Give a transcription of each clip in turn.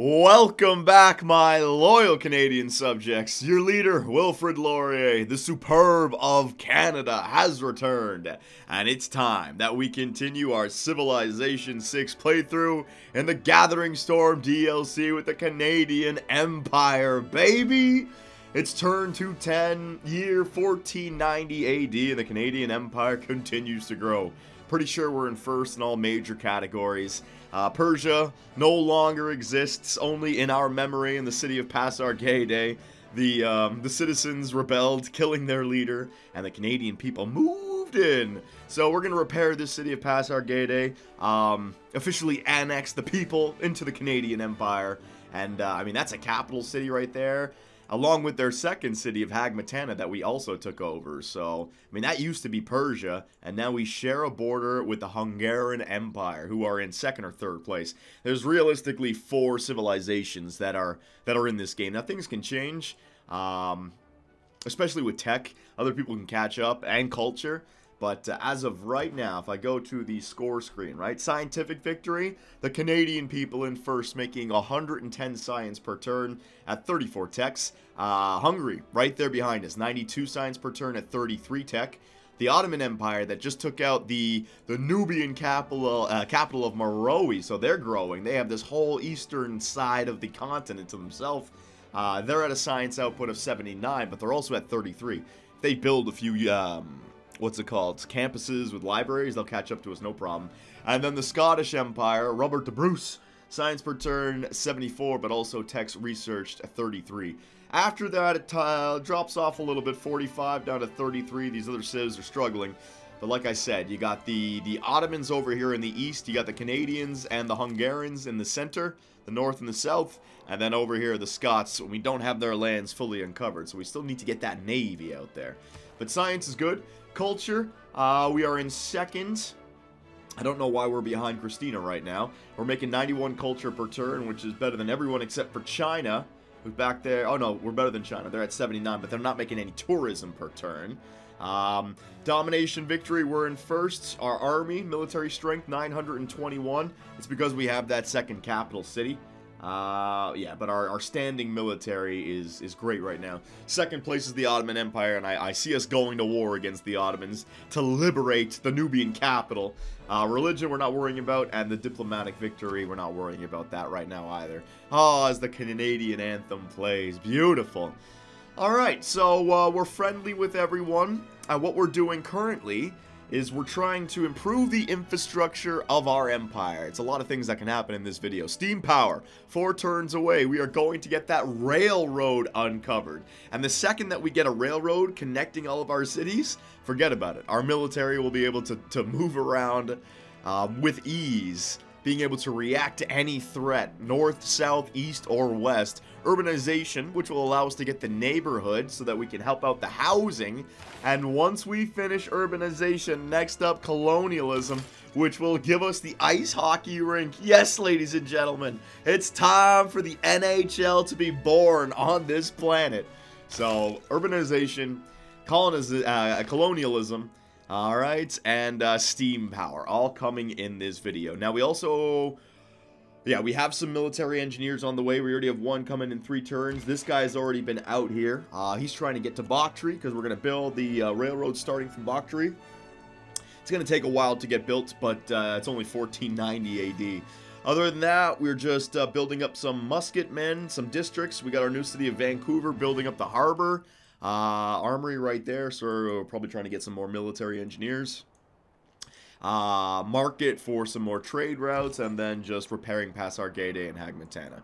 Welcome back, my loyal Canadian subjects. Your leader, Wilfrid Laurier, the superb of Canada, has returned. And it's time that we continue our Civilization 6 playthrough in the Gathering Storm DLC with the Canadian Empire, baby! It's turn to 10, year 1490 AD, and the Canadian Empire continues to grow. Pretty sure we're in first in all major categories. Uh, Persia no longer exists, only in our memory in the city of Pasargadae. The, um, the citizens rebelled, killing their leader, and the Canadian people moved in. So we're going to repair this city of Pasargadae, um, officially annex the people into the Canadian Empire. And, uh, I mean, that's a capital city right there along with their second city of Hagmatana that we also took over. So, I mean, that used to be Persia, and now we share a border with the Hungarian Empire, who are in second or third place. There's realistically four civilizations that are that are in this game. Now, things can change, um, especially with tech. Other people can catch up, and culture. But uh, as of right now, if I go to the score screen, right, scientific victory, the Canadian people in first, making 110 science per turn at 34 techs. Uh, Hungary, right there behind us, 92 science per turn at 33 tech. The Ottoman Empire that just took out the the Nubian capital uh, capital of Meroe, so they're growing. They have this whole eastern side of the continent to themselves. Uh, they're at a science output of 79, but they're also at 33. They build a few um, what's it called, campuses with libraries, they'll catch up to us no problem. And then the Scottish Empire, Robert the Bruce, science per turn 74, but also text researched 33. After that, it uh, drops off a little bit, 45 down to 33. These other civs are struggling. But like I said, you got the, the Ottomans over here in the east, you got the Canadians and the Hungarians in the center, the north and the south, and then over here the Scots, we don't have their lands fully uncovered, so we still need to get that navy out there. But science is good. Culture, uh, we are in second. I don't know why we're behind Christina right now. We're making 91 culture per turn, which is better than everyone except for China, who's back there. Oh, no, we're better than China. They're at 79, but they're not making any tourism per turn. Um, domination victory, we're in first. Our army, military strength, 921. It's because we have that second capital city. Uh, yeah, but our, our standing military is, is great right now. Second place is the Ottoman Empire, and I, I see us going to war against the Ottomans to liberate the Nubian capital. Uh, religion, we're not worrying about, and the diplomatic victory, we're not worrying about that right now either. Oh, as the Canadian anthem plays. Beautiful. Alright, so uh, we're friendly with everyone, and what we're doing currently is we're trying to improve the infrastructure of our empire. It's a lot of things that can happen in this video. Steam power. Four turns away, we are going to get that railroad uncovered. And the second that we get a railroad connecting all of our cities, forget about it. Our military will be able to, to move around uh, with ease being able to react to any threat, north, south, east, or west. Urbanization, which will allow us to get the neighborhood so that we can help out the housing. And once we finish urbanization, next up, colonialism, which will give us the ice hockey rink. Yes, ladies and gentlemen, it's time for the NHL to be born on this planet. So, urbanization, coloniz uh, colonialism, Alright, and uh, steam power, all coming in this video. Now, we also... Yeah, we have some military engineers on the way. We already have one coming in three turns. This guy's already been out here. Uh, he's trying to get to Bakhtri because we're going to build the uh, railroad starting from Bakhtri. It's going to take a while to get built, but uh, it's only 1490 AD. Other than that, we're just uh, building up some musket men, some districts. We got our new city of Vancouver building up the harbor. Uh, armory right there, so we're probably trying to get some more military engineers. Uh, market for some more trade routes, and then just repairing past Pasargadae and Hagmatana.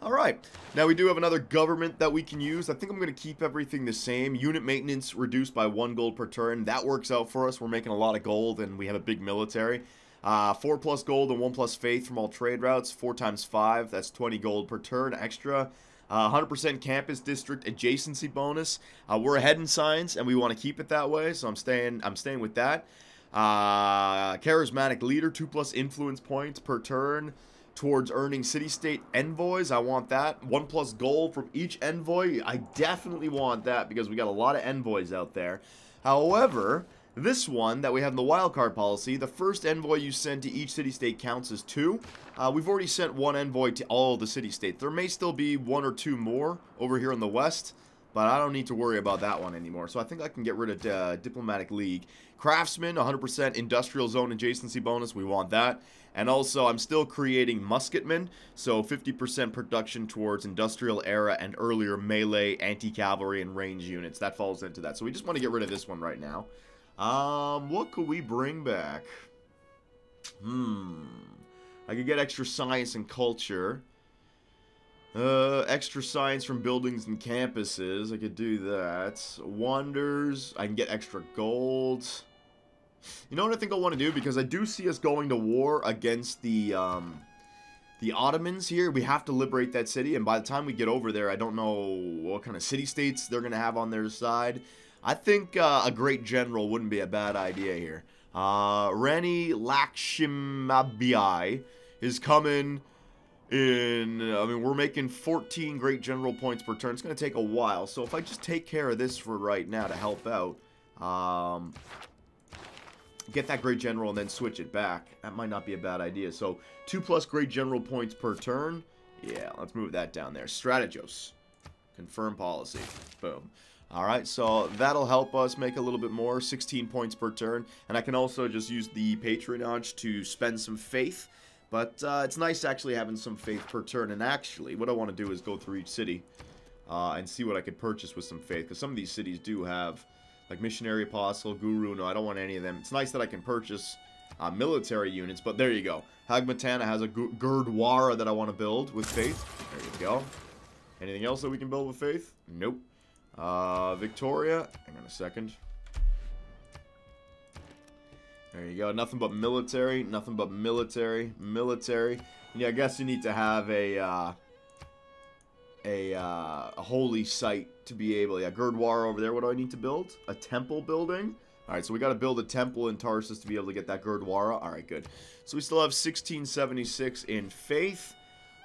Alright, now we do have another government that we can use. I think I'm going to keep everything the same. Unit maintenance reduced by one gold per turn. That works out for us. We're making a lot of gold, and we have a big military. Uh, 4 plus gold and 1 plus faith from all trade routes. 4 times 5, that's 20 gold per turn extra. 100% uh, campus district adjacency bonus. Uh, we're ahead in science, and we want to keep it that way, so I'm staying. I'm staying with that. Uh, charismatic leader, two plus influence points per turn towards earning city-state envoys. I want that. One plus gold from each envoy. I definitely want that because we got a lot of envoys out there. However, This one that we have in the wildcard policy, the first envoy you send to each city-state counts as two. Uh, we've already sent one envoy to all the city-states. There may still be one or two more over here in the west, but I don't need to worry about that one anymore. So I think I can get rid of uh, Diplomatic League. Craftsman, 100% industrial zone adjacency bonus. We want that. And also, I'm still creating musketmen, so 50% production towards industrial era and earlier melee, anti-cavalry, and range units. That falls into that. So we just want to get rid of this one right now. Um, what could we bring back? Hmm. I could get extra science and culture. Uh, extra science from buildings and campuses. I could do that. Wonders. I can get extra gold. You know what I think I want to do? Because I do see us going to war against the, um, the Ottomans here. We have to liberate that city. And by the time we get over there, I don't know what kind of city-states they're going to have on their side. I think uh, a great general wouldn't be a bad idea here. Uh, Rani Lakshmibai is coming in, I mean, we're making 14 great general points per turn. It's going to take a while. So if I just take care of this for right now to help out, um, get that great general and then switch it back, that might not be a bad idea. So 2 plus great general points per turn. Yeah, let's move that down there. Strategos. Confirm policy. Boom. Alright, so that'll help us make a little bit more, 16 points per turn. And I can also just use the patronage to spend some faith. But uh, it's nice actually having some faith per turn. And actually, what I want to do is go through each city uh, and see what I could purchase with some faith. Because some of these cities do have, like Missionary Apostle, Guru. No, I don't want any of them. It's nice that I can purchase uh, military units. But there you go. Hagmatana has a Gurdwara that I want to build with faith. There you go. Anything else that we can build with faith? Nope. Uh, Victoria. Hang on a second. There you go. Nothing but military. Nothing but military. Military. Yeah, I guess you need to have a, uh, a, uh, a holy site to be able... Yeah, Gurdwara over there. What do I need to build? A temple building? Alright, so we got to build a temple in Tarsus to be able to get that Gurdwara. Alright, good. So we still have 1676 in faith.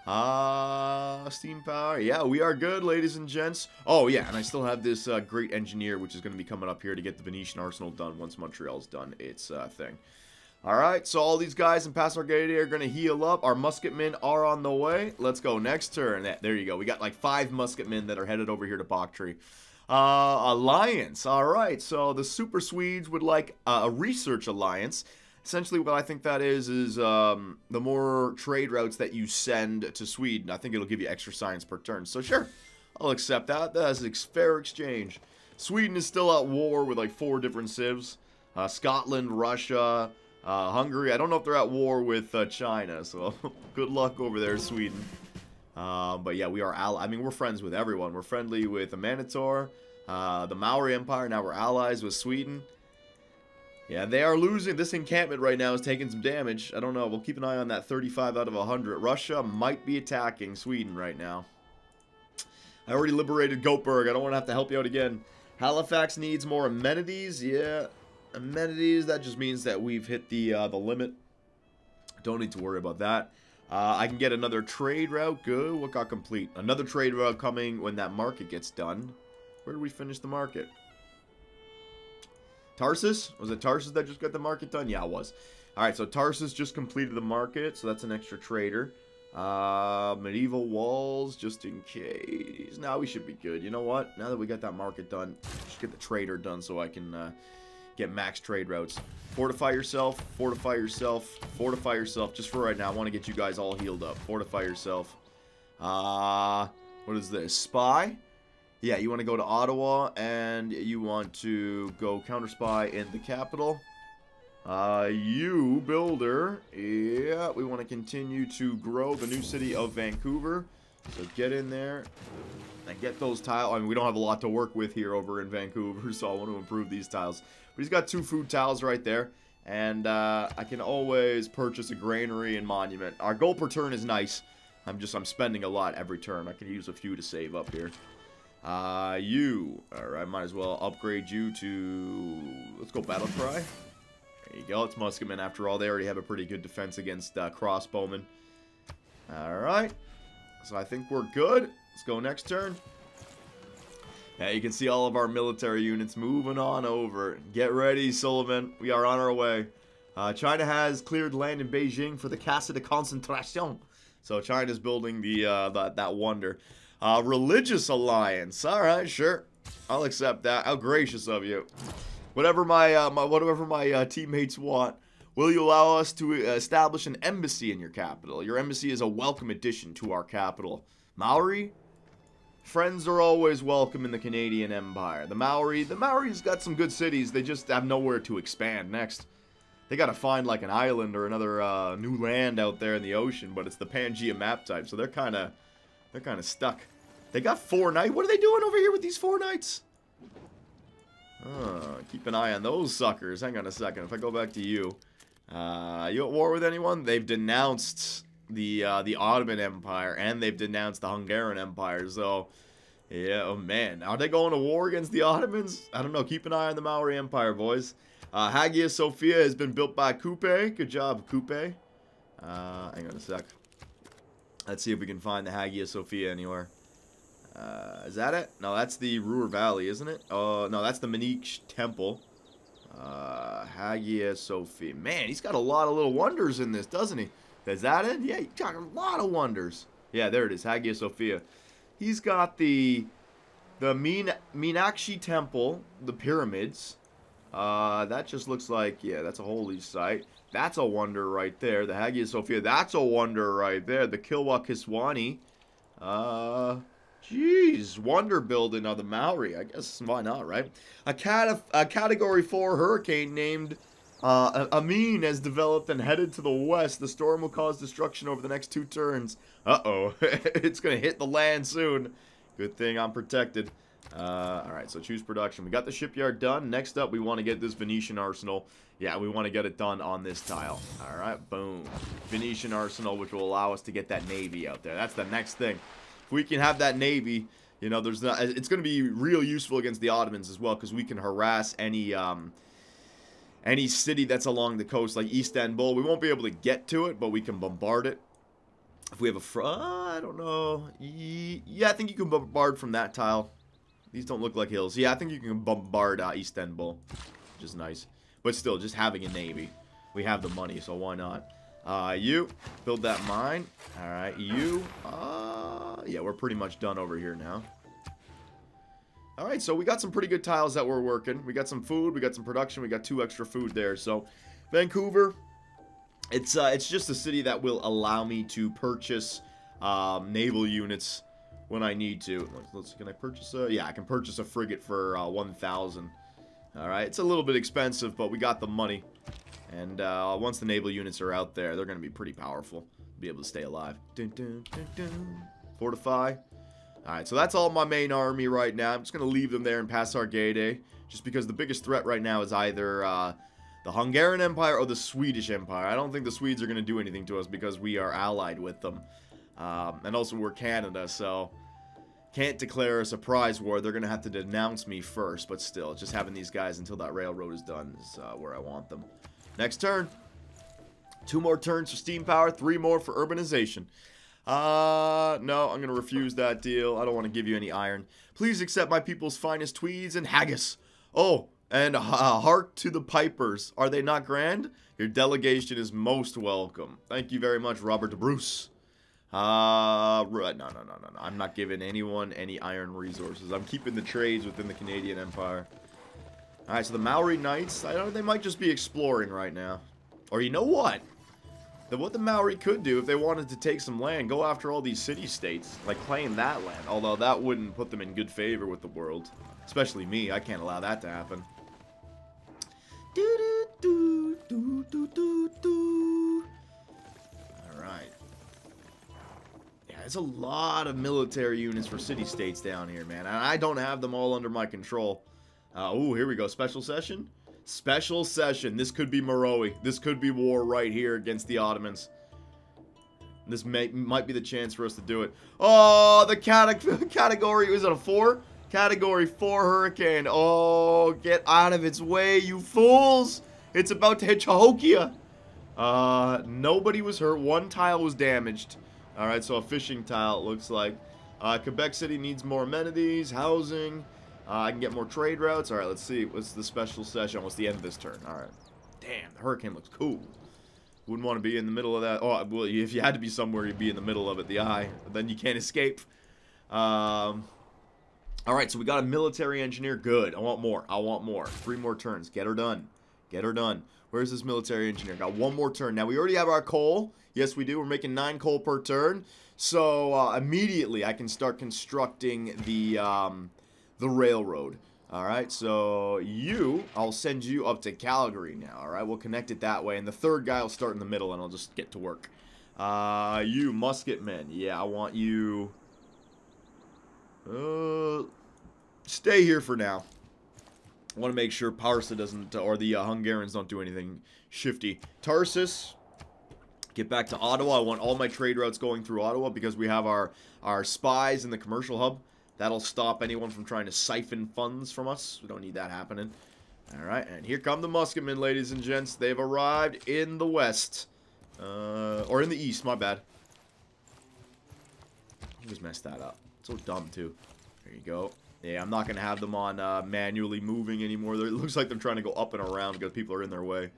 Ah, uh, steam power. Yeah, we are good, ladies and gents. Oh, yeah, and I still have this uh, great engineer, which is going to be coming up here to get the Venetian Arsenal done once Montreal's done its uh, thing. Alright, so all these guys in Pass are going to heal up. Our musketmen are on the way. Let's go. Next turn. There you go. We got like five musketmen that are headed over here to Bakhtri. Uh, alliance. Alright, so the Super Swedes would like a research alliance essentially what I think that is is um, the more trade routes that you send to Sweden, I think it'll give you extra science per turn. So sure, I'll accept that. That's a fair exchange. Sweden is still at war with like four different civs. Uh, Scotland, Russia, uh, Hungary. I don't know if they're at war with uh, China, so good luck over there, Sweden. Um, but yeah, we are I mean, we're friends with everyone. We're friendly with the Manitor, uh, the Maori Empire. Now we're allies with Sweden. Yeah, they are losing. This encampment right now is taking some damage. I don't know. We'll keep an eye on that 35 out of 100. Russia might be attacking Sweden right now. I already liberated Gothenburg. I don't want to have to help you out again. Halifax needs more amenities. Yeah, amenities. That just means that we've hit the uh, the limit. Don't need to worry about that. Uh, I can get another trade route. Good. What got complete? Another trade route coming when that market gets done. Where did we finish the market? Tarsus? Was it Tarsus that just got the market done? Yeah, it was. Alright, so Tarsus just completed the market, so that's an extra trader. Uh, medieval walls, just in case. Now we should be good. You know what? Now that we got that market done, just get the trader done so I can uh, get max trade routes. Fortify yourself, fortify yourself, fortify yourself. Just for right now, I want to get you guys all healed up. Fortify yourself. Uh, what is this? Spy? yeah, you want to go to Ottawa, and you want to go counter spy in the capital. Uh, you, builder, yeah, we want to continue to grow the new city of Vancouver. So get in there and get those tiles. I mean, we don't have a lot to work with here over in Vancouver, so I want to improve these tiles. But he's got two food tiles right there. And uh, I can always purchase a granary and monument. Our gold per turn is nice. I'm just, I'm spending a lot every turn. I can use a few to save up here. Uh, you. Alright, might as well upgrade you to... Let's go Battle Cry. There you go. It's Musketmen after all. They already have a pretty good defense against uh, Crossbowmen. Alright. So I think we're good. Let's go next turn. Yeah, you can see all of our military units moving on over. Get ready, Suleiman. We are on our way. Uh, China has cleared land in Beijing for the Casa de Contratación. So China's building the uh, that, that wonder. Uh, religious alliance. All right, sure. I'll accept that. How gracious of you. Whatever my, uh, my whatever my uh, teammates want. Will you allow us to establish an embassy in your capital? Your embassy is a welcome addition to our capital. Maori? Friends are always welcome in the Canadian Empire. The Maori, the Maori's got some good cities. They just have nowhere to expand next. They gotta find like an island or another uh, new land out there in the ocean, but it's the Pangea map type, so they're kind of they're kind of stuck. They got four knights. What are they doing over here with these four knights? Oh, keep an eye on those suckers. Hang on a second. If I go back to you. Uh, you at war with anyone? They've denounced the uh, the Ottoman Empire and they've denounced the Hungarian Empire. So, yeah, oh man, are they going to war against the Ottomans? I don't know. Keep an eye on the Maori Empire, boys. Uh, Hagia Sophia has been built by Kupe. Good job, Kupe. Uh, hang on a sec. Let's see if we can find the Hagia Sophia anywhere. Uh, is that it? No, that's the Ruhr Valley, isn't it? Oh, no, that's the Manish Temple. Uh, Hagia Sophia. Man, he's got a lot of little wonders in this, doesn't he? Is that it? Yeah, he's got a lot of wonders. Yeah, there it is, Hagia Sophia. He's got the the Min Meenakshi Temple, the pyramids. Uh, that just looks like, yeah, that's a holy site. That's a wonder right there. The Hagia Sophia, that's a wonder right there. The Kilwa Kisiwani. Uh, Jeez, wonder building of the Maori. I guess why not, right? A, cat a Category 4 hurricane named uh, Amin has developed and headed to the west. The storm will cause destruction over the next two turns. Uh-oh. it's going to hit the land soon. Good thing I'm protected. Uh, Alright, so choose production. We got the shipyard done. Next up, we want to get this Venetian arsenal. Yeah, we want to get it done on this tile. Alright, boom. Venetian arsenal, which will allow us to get that navy out there. That's the next thing If we can have that navy, you know, there's not. It's going to be real useful against the Ottomans as well because we can harass any um, any city that's along the coast, like Istanbul. We won't be able to get to it, but we can bombard it. If we have a, fr uh, I don't know. Yeah, I think you can bombard from that tile. These don't look like hills. Yeah, I think you can bombard uh, Istanbul, which is nice. But still, just having a navy. We have the money, so why not? Uh, you, build that mine. Alright, you, uh, yeah, we're pretty much done over here now. Alright, so we got some pretty good tiles that we're working. We got some food, we got some production, we got two extra food there. So, Vancouver, it's, uh, it's just a city that will allow me to purchase, um, naval units when I need to. Let's, let's can I purchase a, yeah, I can purchase a frigate for, uh, 1,000. Alright, it's a little bit expensive, but we got the money. And uh, once the naval units are out there, they're going to be pretty powerful. Be able to stay alive. Dun, dun, dun, Fortify. Alright, so that's all my main army right now. I'm just going to leave them there in Pasargadae. Just because the biggest threat right now is either uh, the Hungarian Empire or the Swedish Empire. I don't think the Swedes are going to do anything to us because we are allied with them. Um, and also we're Canada, so can't declare a surprise war. They're going to have to denounce me first, but still, just having these guys until that railroad is done is uh, where I want them. Next turn. Two more turns for steam power, three more for urbanization. Uh, no, I'm going to refuse that deal. I don't want to give you any iron. Please accept my people's finest tweeds and haggis. Oh, and uh, hark to the pipers. Are they not grand? Your delegation is most welcome. Thank you very much, Robert the Bruce. Uh, no, no, no, no, no. I'm not giving anyone any iron resources. I'm keeping the trades within the Canadian Empire. Alright, so the Maori Knights, I don't they might just be exploring right now. Or you know what? The, what the Maori could do if they wanted to take some land, go after all these city-states, like claim that land. Although that wouldn't put them in good favor with the world. Especially me, I can't allow that to happen. Alright. Yeah, there's a lot of military units for city-states down here, man. And I don't have them all under my control. Uh, oh, here we go. Special session? Special session. This could be Meroe. This could be war right here against the Ottomans. This may, might be the chance for us to do it. Oh, the cate category, was it a 4? Category 4 hurricane. Oh, get out of its way, you fools! It's about to hit Cahokia. Uh, nobody was hurt. One tile was damaged. Alright, so a fishing tile, it looks like. Uh, Quebec City needs more amenities, housing. Uh, I can get more trade routes. All right, let's see. What's the special session? What's the end of this turn? All right. Damn, the hurricane looks cool. Wouldn't want to be in the middle of that. Oh, well, if you had to be somewhere, you'd be in the middle of it, the eye. Then you can't escape. Um, all right, so we got a military engineer. Good. I want more. I want more. Three more turns. Get her done. Get her done. Where's this military engineer? Got one more turn. Now, we already have our coal. Yes, we do. We're making nine coal per turn. So, uh, immediately, I can start constructing the, um, the railroad. All right, so you, I'll send you up to Calgary now. All right, we'll connect it that way. And the third guy will start in the middle, and I'll just get to work. Uh, you, musketmen. Yeah, I want you... Uh, stay here for now. I want to make sure Parsa doesn't, or the uh, Hungarians don't do anything shifty. Tarsus, get back to Ottawa. I want all my trade routes going through Ottawa because we have our, our spies in the commercial hub. That'll stop anyone from trying to siphon funds from us. We don't need that happening. Alright, and here come the musketmen, ladies and gents. They've arrived in the west. Uh, or in the east, my bad. I just messed that up. So dumb, too. There you go. Yeah, I'm not going to have them on uh, manually moving anymore. They're, it looks like they're trying to go up and around because people are in their way.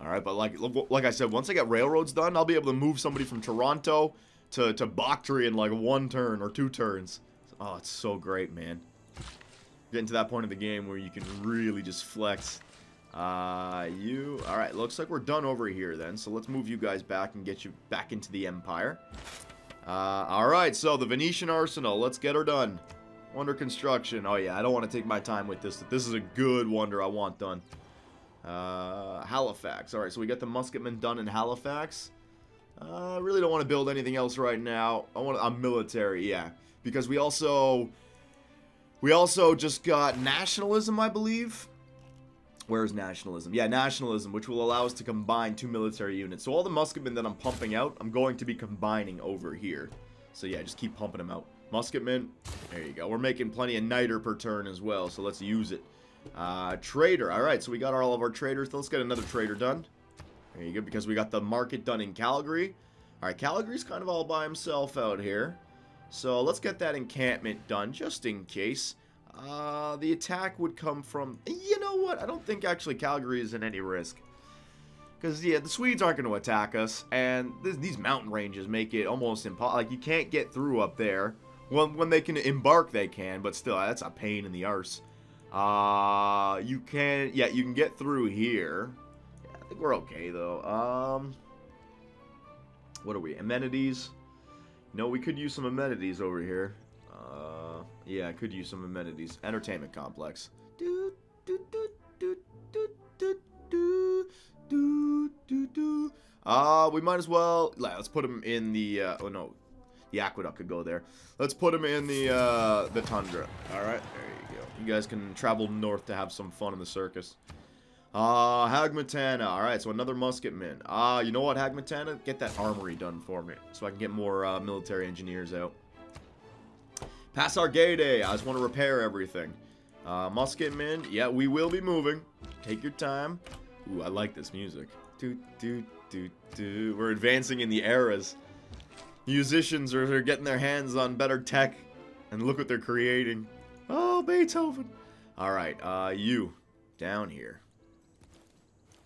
Alright, but like like I said, once I get railroads done, I'll be able to move somebody from Toronto to, to Bakhtri in like one turn or two turns. Oh, it's so great, man. Getting to that point of the game where you can really just flex. Uh, you... Alright, looks like we're done over here then. So let's move you guys back and get you back into the Empire. Uh, alright, so the Venetian Arsenal. Let's get her done. Wonder construction. Oh yeah, I don't want to take my time with this. This is a good wonder I want done. Uh, Halifax. Alright, so we got the musketmen done in Halifax. I uh, really don't want to build anything else right now. I want a military, yeah because we also we also just got nationalism, I believe. Where's nationalism? Yeah, nationalism, which will allow us to combine two military units. So all the musketmen that I'm pumping out, I'm going to be combining over here. So yeah, just keep pumping them out. Musketmen, there you go. We're making plenty of niter per turn as well, so let's use it. Uh, trader, alright, so we got all of our traders. Let's get another trader done. There you go, because we got the market done in Calgary. Alright, Calgary's kind of all by himself out here. So let's get that encampment done, just in case. Uh, the attack would come from... You know what? I don't think actually Calgary is in any risk. Because, yeah, the Swedes aren't going to attack us. And this, these mountain ranges make it almost impossible. Like, you can't get through up there. When, when they can embark, they can. But still, that's a pain in the arse. Uh, you can... Yeah, you can get through here. Yeah, I think we're okay, though. Um... What are we? Amenities? No, we could use some amenities over here. Uh, yeah, I could use some amenities. Entertainment complex. Do, do, do, do, do, do, do, do, do, do. Uh, we might as well, let's put him in the, uh, oh no, the aqueduct could go there. Let's put him in the, uh, the tundra. Alright, there you go. You guys can travel north to have some fun in the circus. Uh, Hagmatana. Alright, so another musketman. Ah, uh, you know what, Hagmatana? Get that armory done for me, so I can get more uh, military engineers out. Pasargadae. I just want to repair everything. Uh, musketman. Yeah, we will be moving. Take your time. Ooh, I like this music. Do, do, do, do. We're advancing in the eras. Musicians are, are getting their hands on better tech. And look what they're creating. Oh, Beethoven. Alright, uh, you. Down here.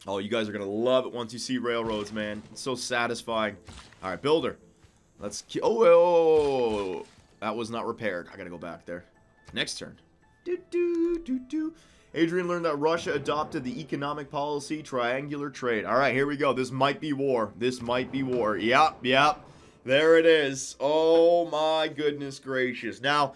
Oh, you guys are going to love it once you see railroads, man. It's so satisfying. All right, builder. Let's... Oh, oh, that was not repaired. I got to go back there. Next turn. Do, do, do, do. Adrian learned that Russia adopted the economic policy triangular trade. All right, here we go. This might be war. This might be war. Yep, yep. There it is. Oh, my goodness gracious. Now...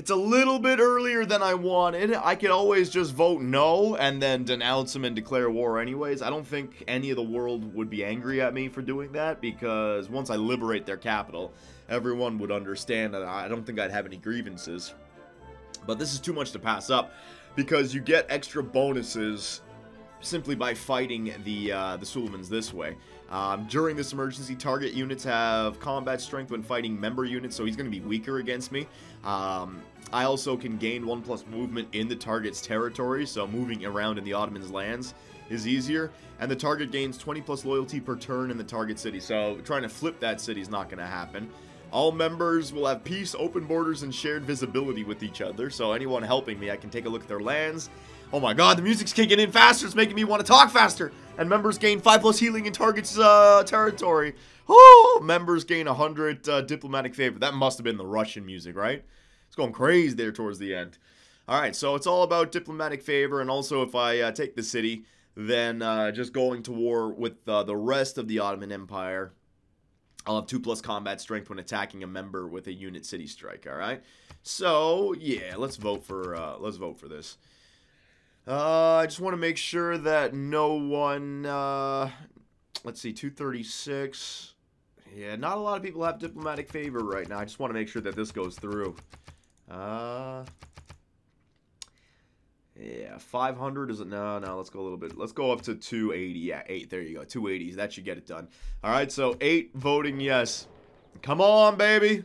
It's a little bit earlier than I wanted. I could always just vote no and then denounce him and declare war anyways. I don't think any of the world would be angry at me for doing that because once I liberate their capital, everyone would understand that I don't think I'd have any grievances. But this is too much to pass up because you get extra bonuses simply by fighting the uh, the Sulemans this way. Um, during this emergency, target units have combat strength when fighting member units, so he's going to be weaker against me. Um, I also can gain 1 plus movement in the target's territory, so moving around in the Ottoman's lands is easier. And the target gains 20 plus loyalty per turn in the target city, so trying to flip that city is not going to happen. All members will have peace, open borders, and shared visibility with each other. So anyone helping me, I can take a look at their lands. Oh my god, the music's kicking in faster. It's making me want to talk faster. And members gain 5 plus healing in target's uh, territory. Oh, members gain 100 uh, diplomatic favor. That must have been the Russian music, right? It's going crazy there towards the end. Alright, so it's all about diplomatic favor. And also, if I uh, take the city, then uh, just going to war with uh, the rest of the Ottoman Empire I'll have 2 plus combat strength when attacking a member with a unit city strike, alright? So, yeah, let's vote for, uh, let's vote for this. Uh, I just want to make sure that no one, uh, let's see, 236. Yeah, not a lot of people have diplomatic favor right now. I just want to make sure that this goes through. Uh, yeah, 500 is it? No, no, let's go a little bit. Let's go up to 280. Yeah, 8. There you go. 280s. That should get it done. All right, so 8 voting yes. Come on, baby.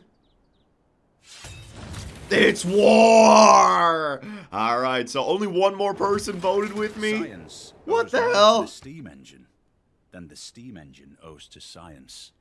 It's war! All right, so only one more person voted with me. Science what the hell? The steam engine. Then the steam engine owes to science.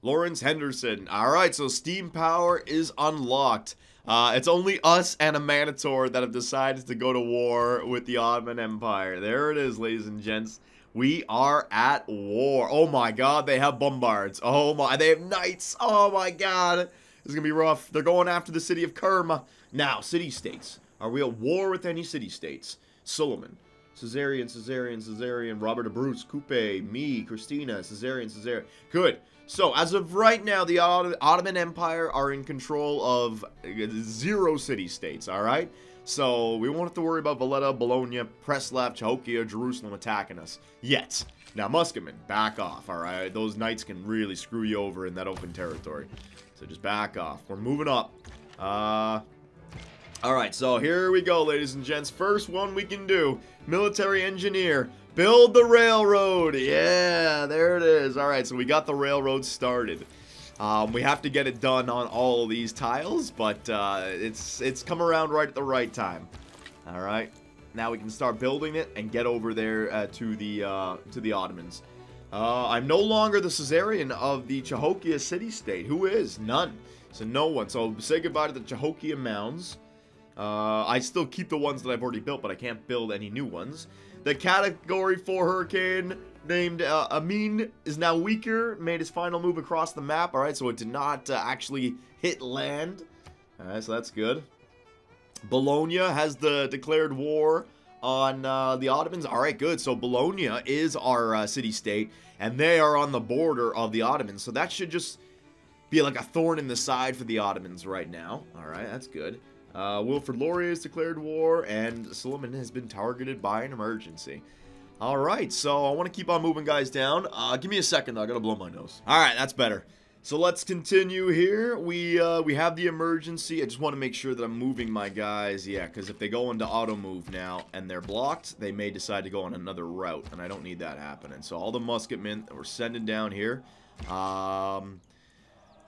Lawrence Henderson. All right, so steam power is unlocked. Uh, it's only us and a Manator that have decided to go to war with the Ottoman Empire. There it is, ladies and gents. We are at war. Oh my god, they have bombards. Oh my, they have knights. Oh my god. Is going to be rough. They're going after the city of Kerma. Now, city-states. Are we at war with any city-states? Suleiman. Suzerain, Suzerain, Suzerain, Robert of Bruce, Kupe, me, Christina, Suzerain, Suzerain. Good. So, as of right now, the Ottoman Empire are in control of uh, zero city-states, alright? So, we won't have to worry about Valletta, Bologna, Preslav, Cahokia, Jerusalem attacking us. Yet. Now, Musketmen, back off, alright? Those knights can really screw you over in that open territory. So, just back off. We're moving up. Uh... Alright, so here we go, ladies and gents. First one we can do. Military engineer. Build the railroad. Yeah, there it is. All right, so we got the railroad started. Um, we have to get it done on all of these tiles, but uh, it's it's come around right at the right time. All right, now we can start building it and get over there uh, to the uh, to the Ottomans. Uh, I'm no longer the Suzerain of the Cahokia city-state. Who is? None. So no one. So say goodbye to the Cahokia mounds. Uh, I still keep the ones that I've already built, but I can't build any new ones. The Category 4 Hurricane named uh, Amin is now weaker, made his final move across the map. Alright, so it did not uh, actually hit land. Alright, so that's good. Bologna has the declared war on uh, the Ottomans. Alright, good. So Bologna is our uh, city-state, and they are on the border of the Ottomans. So that should just be like a thorn in the side for the Ottomans right now. Alright, that's good. Uh, Wilfrid Laurier has declared war, and Suleiman has been targeted by an emergency. Alright, so I want to keep on moving guys down. Uh, give me a second, though. I gotta blow my nose. Alright, that's better. So let's continue here. We uh, we have the emergency. I just want to make sure that I'm moving my guys. Yeah, because if they go into auto move now and they're blocked, they may decide to go on another route, and I don't need that happening. So all the musketmen that we're sending down here. Um,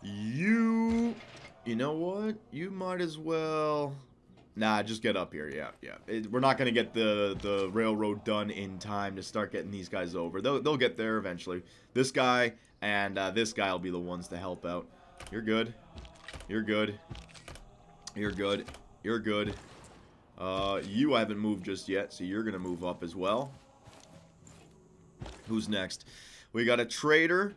you you know what? You might as well... Nah, just get up here. Yeah, yeah. It, we're not going to get the, the railroad done in time to start getting these guys over. They'll, they'll get there eventually. This guy and uh, this guy will be the ones to help out. You're good. You're good. You're good. You're good. Uh, you haven't moved just yet, so you're going to move up as well. Who's next? We got a trader.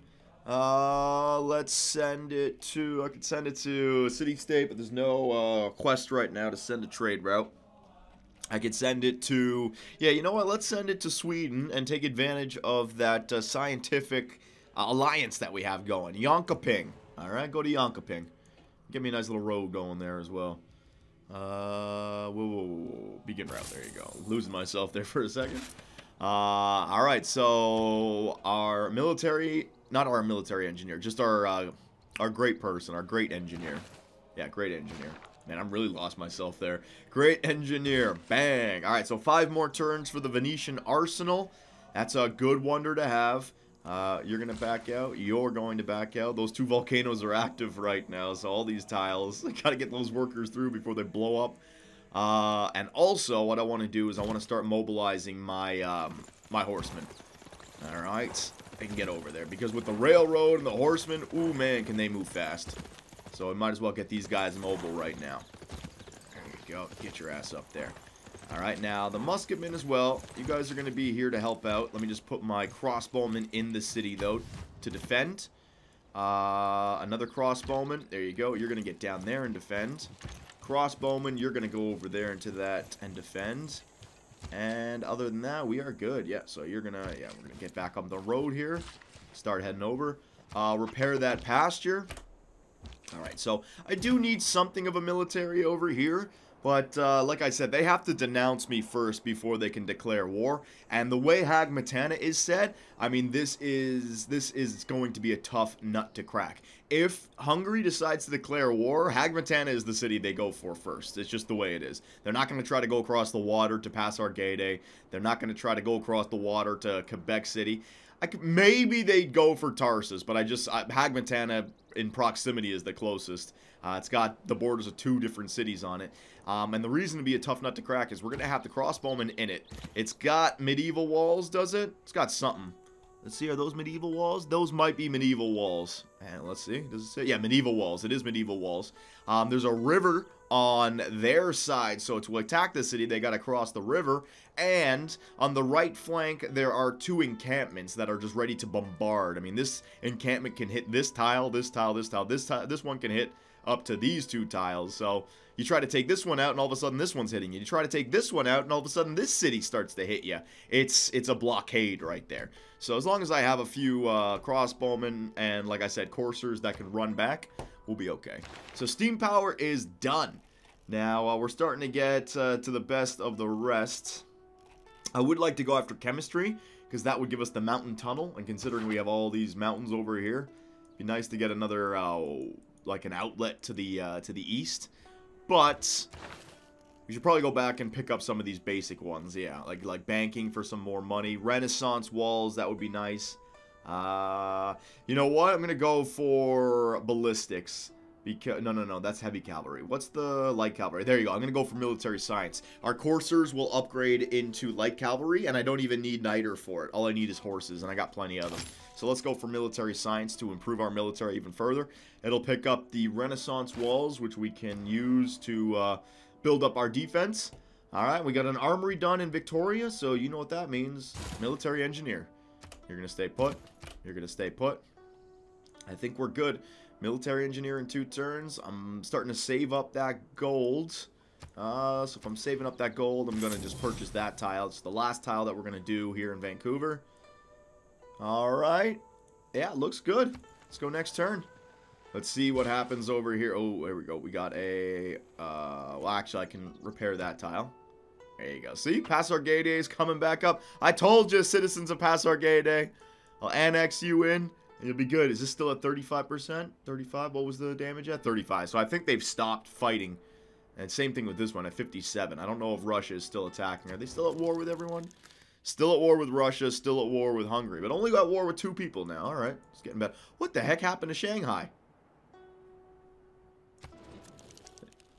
Uh, let's send it to, I could send it to City State, but there's no uh, quest right now to send a trade route. I could send it to, yeah, you know what, let's send it to Sweden and take advantage of that uh, scientific uh, alliance that we have going. Jönköping. Alright, go to Jönköping. Give me a nice little road going there as well. Uh, whoa, whoa, whoa, begin route, there you go. Losing myself there for a second. Uh, alright, so our military not our military engineer, just our uh, our great person, our great engineer. Yeah, great engineer. Man, I'm really lost myself there. Great engineer. Bang. All right, so five more turns for the Venetian Arsenal. That's a good wonder to have. Uh, you're going to back out. You're going to back out. Those two volcanoes are active right now, so all these tiles, got to get those workers through before they blow up. Uh, and also, what I want to do is I want to start mobilizing my, um, my horsemen. All right. I can get over there. Because with the railroad and the horsemen, ooh, man, can they move fast. So I might as well get these guys mobile right now. There you go. Get your ass up there. Alright, now the musketmen as well. You guys are going to be here to help out. Let me just put my crossbowmen in the city, though, to defend. Uh, another crossbowman. There you go. You're going to get down there and defend. Crossbowman, you're going to go over there into that and defend. And other than that, we are good. Yeah, so you're going to, yeah, we're going to get back on the road here. Start heading over. Uh, repair that pasture. Alright, so I do need something of a military over here. But, uh, like I said, they have to denounce me first before they can declare war. And the way Hagmatana is said, I mean, this is this is going to be a tough nut to crack. If Hungary decides to declare war, Hagmatana is the city they go for first. It's just the way it is. They're not going to try to go across the water to Pasargadae. They're not going to try to go across the water to Quebec City. Could, maybe they'd go for Tarsus, but I just I, Hagmatana in proximity is the closest. Uh, it's got the borders of two different cities on it. Um, and the reason to be a tough nut to crack is we're going to have the crossbowman in it. It's got medieval walls, does it? It's got something. Let's see, are those medieval walls? Those might be medieval walls. And let's see, does it say? Yeah, medieval walls. It is medieval walls. Um, there's a river on their side, so to attack the city, they got to cross the river. And on the right flank, there are two encampments that are just ready to bombard. I mean, this encampment can hit this tile, this tile, this tile, this tile. This one can hit up to these two tiles. So you try to take this one out, and all of a sudden this one's hitting you. You try to take this one out, and all of a sudden this city starts to hit you. It's it's a blockade right there. So as long as I have a few uh, crossbowmen and, like I said, coursers that can run back, we'll be okay. So steam power is done. Now uh, we're starting to get uh, to the best of the rest. I would like to go after chemistry because that would give us the mountain tunnel. And considering we have all these mountains over here, it'd be nice to get another uh, like an outlet to the uh, to the east. But we should probably go back and pick up some of these basic ones. Yeah, like like banking for some more money. Renaissance walls, that would be nice. Uh, you know what? I'm to go for ballistics. Because no, no, no, that's heavy cavalry. What's the light cavalry? There you go. I'm gonna go for military science. Our coursers will upgrade into light cavalry, and I don't even need niter for it. All I need is horses, and I got plenty of them. So let's go for military science to improve our military even further. It'll pick up the Renaissance walls, which we can use to uh, build up our defense. All right, we got an armory done in Victoria, so you know what that means. Military engineer. You're gonna stay put. You're gonna stay put. I think we're good. Military engineer in two turns. I'm starting to save up that gold. Uh, so if I'm saving up that gold, I'm going to just purchase that tile. It's the last tile that we're going to do here in Vancouver. Alright. Yeah, looks good. Let's go next turn. Let's see what happens over here. Oh, there we go. We got a... Uh, well, actually, I can repair that tile. There you go. See? Pasargadae is coming back up. I told you, citizens of Pasargadae. I'll annex you in. And it'll be good. Is this still at 35%? 35? What was the damage at? 35. So I think they've stopped fighting. And same thing with this one at 57. I don't know if Russia is still attacking. Are they still at war with everyone? Still at war with Russia, still at war with Hungary. But only got war with two people now. Alright, it's getting better. What the heck happened to Shanghai?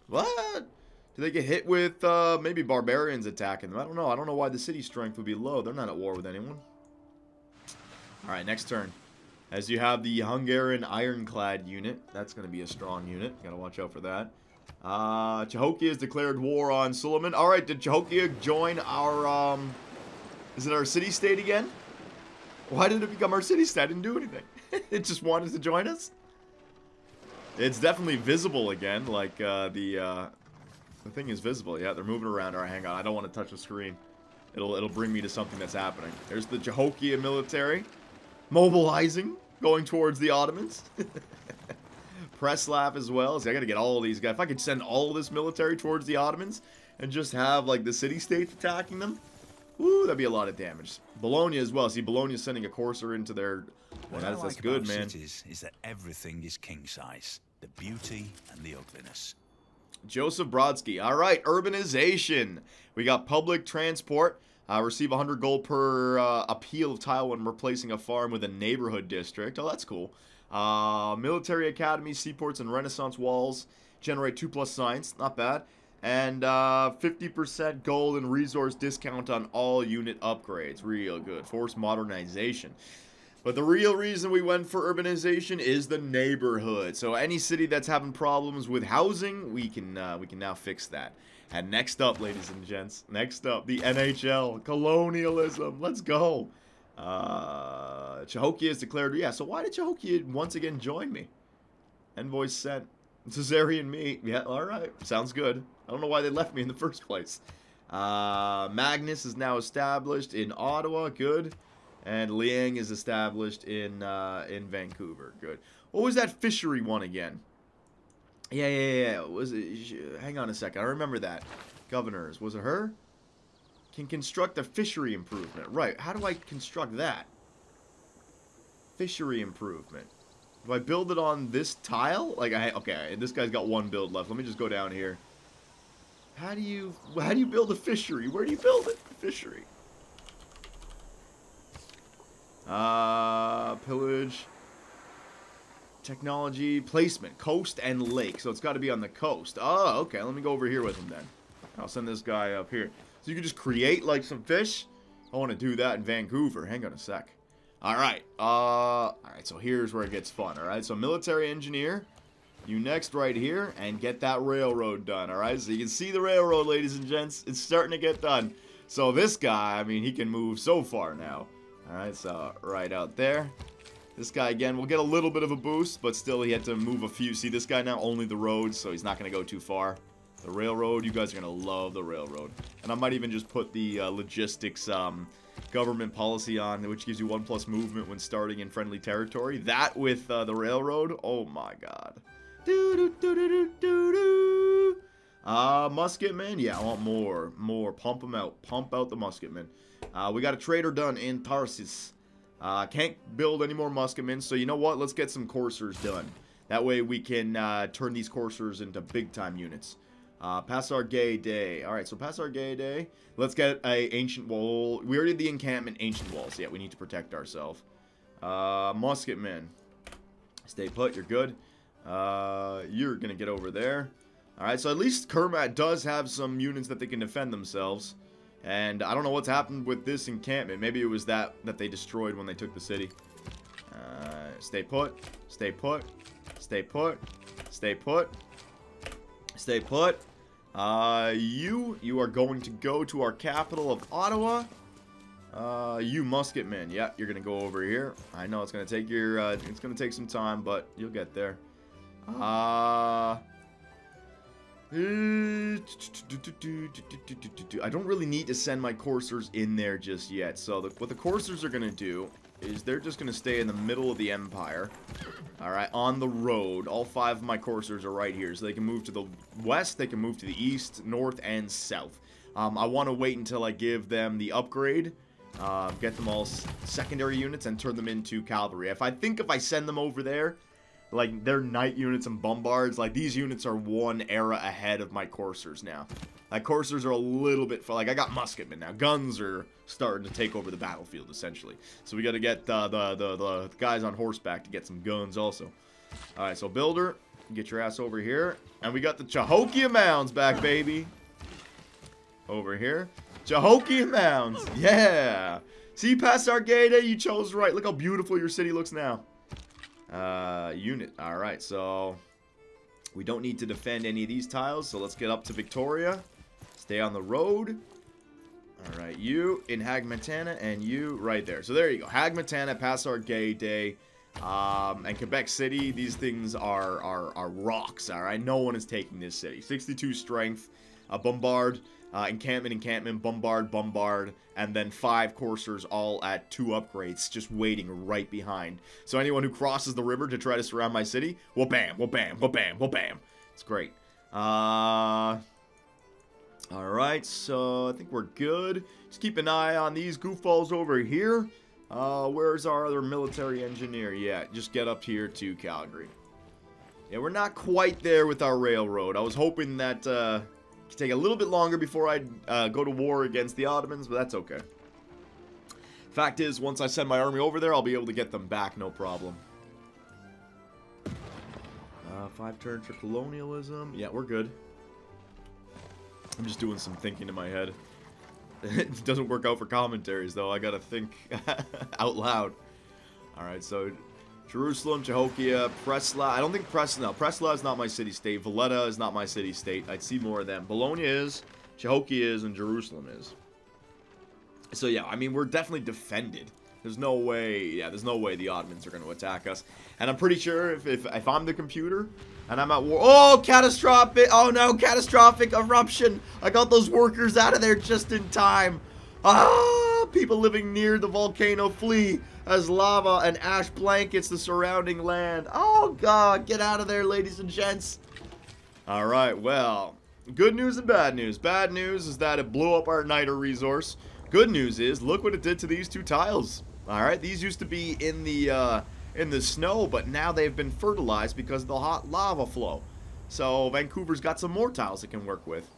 What? Do they get hit with uh, maybe barbarians attacking them? I don't know. I don't know why the city strength would be low. They're not at war with anyone. Alright, next turn. As you have the Hungarian Ironclad unit. That's going to be a strong unit. Got to watch out for that. Uh, Cahokia has declared war on Suleiman. Alright, did Cahokia join our, um... Is it our city-state again? Why did it become our city-state? I didn't do anything. it just wanted to join us? It's definitely visible again, like, uh, the, uh... The thing is visible. Yeah, they're moving around. Alright, hang on. I don't want to touch the screen. It'll, it'll bring me to something that's happening. There's the Cahokia military. Mobilizing going towards the Ottomans. Preslav as well. See, I gotta get all these guys. If I could send all this military towards the Ottomans and just have, like, the city-states attacking them, woo, that'd be a lot of damage. Bologna as well. See, Bologna's sending a courser into their... Well, that's, like that's good, man. Cities is that everything is king-size. The beauty and the ugliness. Joseph Brodsky. All right, urbanization. We got public transport. Uh, receive 100 gold per uh, appeal of tile when replacing a farm with a neighborhood district. Oh, that's cool. Uh, military academies, seaports, and renaissance walls generate 2 plus science. Not bad. And 50% uh, gold and resource discount on all unit upgrades. Real good. Force modernization. But the real reason we went for urbanization is the neighborhood. So any city that's having problems with housing, we can uh, we can now fix that. And next up, ladies and gents, next up, the NHL, colonialism. Let's go. Uh, Cahokia is declared. Yeah, so why did Cahokia once again join me? Envoy sent. Suzerain me. Yeah, all right. Sounds good. I don't know why they left me in the first place. Uh, Magnus is now established in Ottawa. Good. And Liang is established in uh, in Vancouver. Good. What was that fishery one again? Yeah, yeah, yeah. Was it? Hang on a second. I remember that. Governors. Was it her? Can construct a fishery improvement. Right. How do I construct that? Fishery improvement. Do I build it on this tile? Like I okay, this guy's got one build left. Let me just go down here. How do you how do you build a fishery? Where do you build it? Fishery. Uh, pillage. Technology, placement, coast and lake. So it's got to be on the coast. Oh, okay. Let me go over here with him then. I'll send this guy up here. So you can just create like some fish. I want to do that in Vancouver. Hang on a sec. All right. Uh, all right. So here's where it gets fun. All right. So military engineer. You next right here and get that railroad done. All right. So you can see the railroad, ladies and gents. It's starting to get done. So this guy, I mean, he can move so far now. Alright, so right out there. This guy, again, will get a little bit of a boost, but still he had to move a few. See, this guy now only the roads, so he's not going to go too far. The railroad, you guys are going to love the railroad. And I might even just put the uh, logistics um, government policy on, which gives you 1 plus movement when starting in friendly territory. That with uh, the railroad, oh my god. -doo -doo -doo -doo -doo -doo. Uh, musketmen, yeah, I want more, more. Pump them out, pump out the musketmen. Uh, we got a trader done in Tarsus. Uh, can't build any more musketmen, so you know what? Let's get some coursers done. That way we can uh, turn these coursers into big-time units. Uh, our Gay Day. Alright, so Pasargadae. Let's get a ancient wall. We already did the encampment ancient walls. Yeah, we need to protect ourselves. Uh, musketmen. Stay put, you're good. Uh, you're gonna get over there. Alright, so at least Kermat does have some units that they can defend themselves. And I don't know what's happened with this encampment. Maybe it was that that they destroyed when they took the city. Uh, stay put. Stay put. Stay put. Stay put. Stay put. Uh, you, you are going to go to our capital of Ottawa. Uh, you musketman. Yeah, you're gonna go over here. I know it's gonna take your, uh, it's gonna take some time, but you'll get there. Uh, I don't really need to send my coursers in there just yet. So the, what the coursers are going to do is they're just going to stay in the middle of the Empire. Alright, on the road. All five of my coursers are right here. So they can move to the west, they can move to the east, north, and south. Um, I want to wait until I give them the upgrade. Uh, get them all secondary units and turn them into cavalry. If I think if I send them over there, like their knight units and bombards like these units are one era ahead of my coursers now. Like coursers are a little bit like i got musketmen now. Guns are starting to take over the battlefield essentially. So we got to get uh, the, the the guys on horseback to get some guns also. All right so builder get your ass over here. And we got the Cahokia mounds back baby. Over here. Cahokia mounds yeah. See Pasargadae you chose right. Look how beautiful your city looks now uh, unit. Alright, so we don't need to defend any of these tiles, so let's get up to Victoria. Stay on the road. Alright, you in Hagmatana and you right there. So there you go. Hagmatana, Pasargadae, um, and Quebec City. These things are, are, are rocks, alright? No one is taking this city. 62 strength, a bombard uh, encampment, encampment, bombard, bombard, and then five coursers all at two upgrades, just waiting right behind. So anyone who crosses the river to try to surround my city, well bam, well bam, well bam, well bam. It's great. Uh, Alright, so I think we're good. Just keep an eye on these goofballs over here. Uh, where's our other military engineer? Yeah, just get up here to Calgary. Yeah, we're not quite there with our railroad. I was hoping that, uh, take a little bit longer before I uh, go to war against the Ottomans, but that's okay. Fact is, once I send my army over there, I'll be able to get them back, no problem. Uh, five turns for colonialism. Yeah, we're good. I'm just doing some thinking in my head. it doesn't work out for commentaries, though. I gotta think out loud. Alright, so Jerusalem, Cahokia, Preslav. I don't think Preslav. Preslav is not my city state. Valletta is not my city state. I'd see more of them. Bologna is, Cahokia is, and Jerusalem is. So yeah, I mean, we're definitely defended. There's no way, yeah, there's no way the Ottomans are going to attack us. And I'm pretty sure if, if, if I'm the computer and I'm at war, oh, catastrophic, oh no, catastrophic eruption. I got those workers out of there just in time. Ah, people living near the volcano flee as lava and ash blankets the surrounding land. Oh god, get out of there, ladies and gents. All right, well, good news and bad news. Bad news is that it blew up our niter resource. Good news is, look what it did to these two tiles. All right, these used to be in the uh, in the snow, but now they've been fertilized because of the hot lava flow. So Vancouver's got some more tiles it can work with.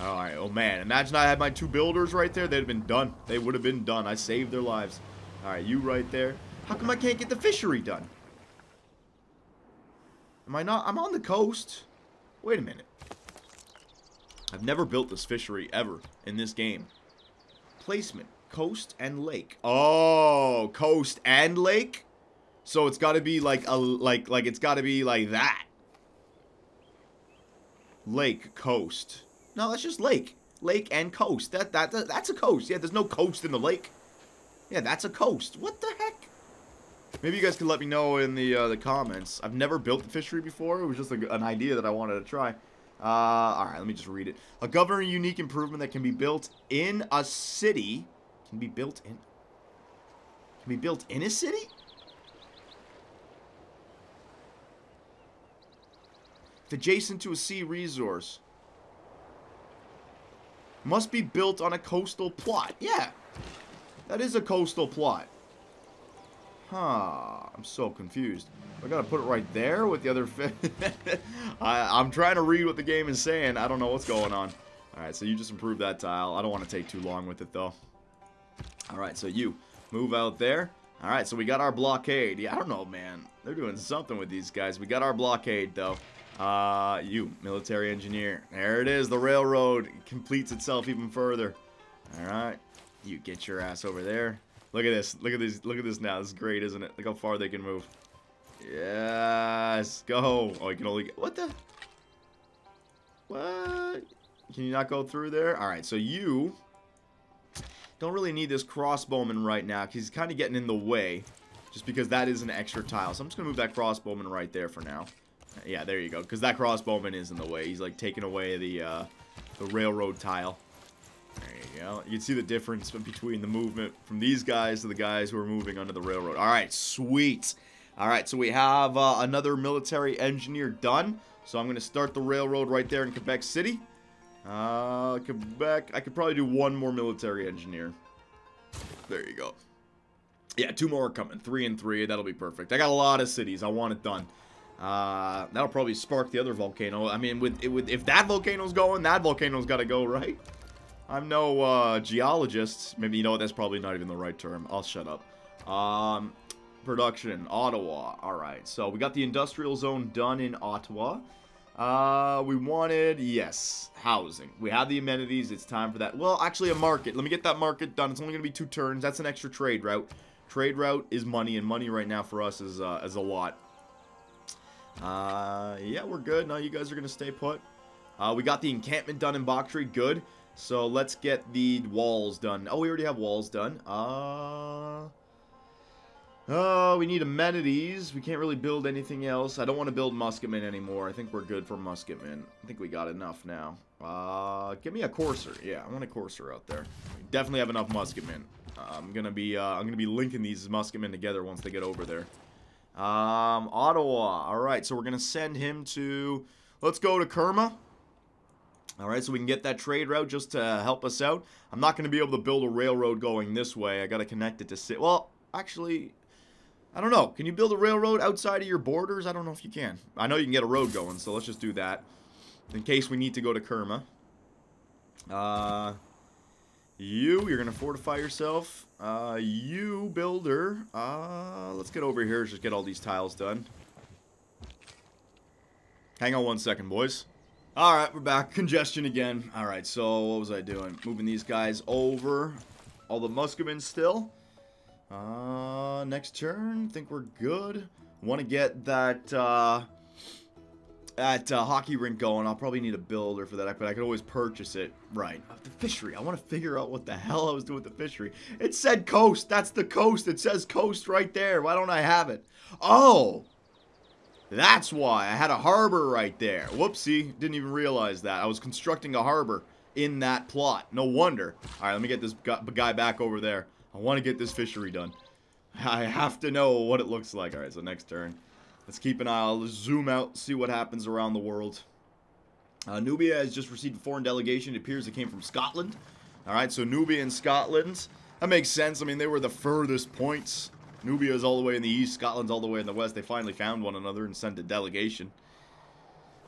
All right, oh man, imagine I had my two builders right there. They'd have been done. They would have been done. I saved their lives. All right, you right there. How come I can't get the fishery done? Am I not? I'm on the coast. Wait a minute. I've never built this fishery ever in this game. Placement coast and lake. Oh, coast and lake? So it's got to be like a like like it's got to be like that. Lake, coast. No, that's just lake. Lake and coast. That, that that that's a coast. Yeah, there's no coast in the lake. Yeah, that's a coast. What the heck? Maybe you guys can let me know in the uh, the comments. I've never built the fishery before. It was just a, an idea that I wanted to try. Uh, all right, let me just read it. A governor unique improvement that can be built in a city can be built in... Can be built in a city? It's adjacent to a sea resource. Must be built on a coastal plot. Yeah. That is a coastal plot. Huh. I'm so confused. I gotta put it right there with the other I, I'm trying to read what the game is saying. I don't know what's going on. Alright, so you just improved that tile. I don't want to take too long with it, though. Alright, so you move out there. Alright, so we got our blockade. Yeah, I don't know, man. They're doing something with these guys. We got our blockade, though. Uh, you, military engineer. There it is. The railroad completes itself even further. Alright. You get your ass over there. Look at this. Look at this. Look at this now. This is great, isn't it? Look how far they can move. Yes. Go. Oh, you can only get... What the... What? Can you not go through there? Alright, so you don't really need this crossbowman right now because he's kind of getting in the way. Just because that is an extra tile. So I'm just going to move that crossbowman right there for now. Yeah, there you go. Because that crossbowman is in the way. He's like taking away the, uh, the railroad tile. There you go. You can see the difference between the movement from these guys to the guys who are moving under the railroad. Alright, sweet. Alright, so we have uh, another military engineer done. So I'm going to start the railroad right there in Quebec City. Uh, Quebec. I could probably do one more military engineer. There you go. Yeah, two more coming. Three and three. That'll be perfect. I got a lot of cities. I want it done. Uh, that'll probably spark the other volcano. I mean, with, it with if that volcano's going, that volcano's got to go, right? I'm no uh, geologist. Maybe, you know That's probably not even the right term. I'll shut up. Um, production, Ottawa. All right, so we got the industrial zone done in Ottawa. Uh, we wanted, yes, housing. We have the amenities. It's time for that. Well, actually, a market. Let me get that market done. It's only going to be two turns. That's an extra trade route. Trade route is money, and money right now for us is, uh, is a lot. Uh, yeah, we're good. Now you guys are going to stay put. Uh, we got the encampment done in Bakhtri. Good. So let's get the walls done. Oh, we already have walls done. Uh... Oh, we need amenities. We can't really build anything else. I don't want to build musketmen anymore. I think we're good for musketmen. I think we got enough now. Uh, give me a courser. Yeah, I want a courser out there. We definitely have enough musketmen. Uh, I'm gonna be uh, I'm gonna be linking these musketmen together once they get over there. Um, Ottawa. All right, so we're gonna send him to. Let's go to Kerma. All right, so we can get that trade route just to help us out. I'm not going to be able to build a railroad going this way. I got to connect it to... Sit. Well, actually, I don't know. Can you build a railroad outside of your borders? I don't know if you can. I know you can get a road going, so let's just do that. In case we need to go to Kerma. Uh, you, you're going to fortify yourself. Uh, you, builder. Uh, let's get over here. Just get all these tiles done. Hang on one second, boys. Alright, we're back. Congestion again. Alright, so what was I doing? Moving these guys over. All the musketmen still. Uh, next turn, think we're good. Want to get that, uh, that uh, hockey rink going. I'll probably need a builder for that, but I could always purchase it. Right. The fishery. I want to figure out what the hell I was doing with the fishery. It said coast. That's the coast. It says coast right there. Why don't I have it? Oh! That's why. I had a harbor right there. Whoopsie. Didn't even realize that. I was constructing a harbor in that plot. No wonder. All right, let me get this guy back over there. I want to get this fishery done. I have to know what it looks like. All right, so next turn. Let's keep an eye. I'll zoom out, see what happens around the world. Uh, Nubia has just received a foreign delegation. It appears it came from Scotland. All right, so Nubia and Scotland. That makes sense. I mean, they were the furthest points. Nubia is all the way in the east. Scotland's all the way in the west. They finally found one another and sent a delegation.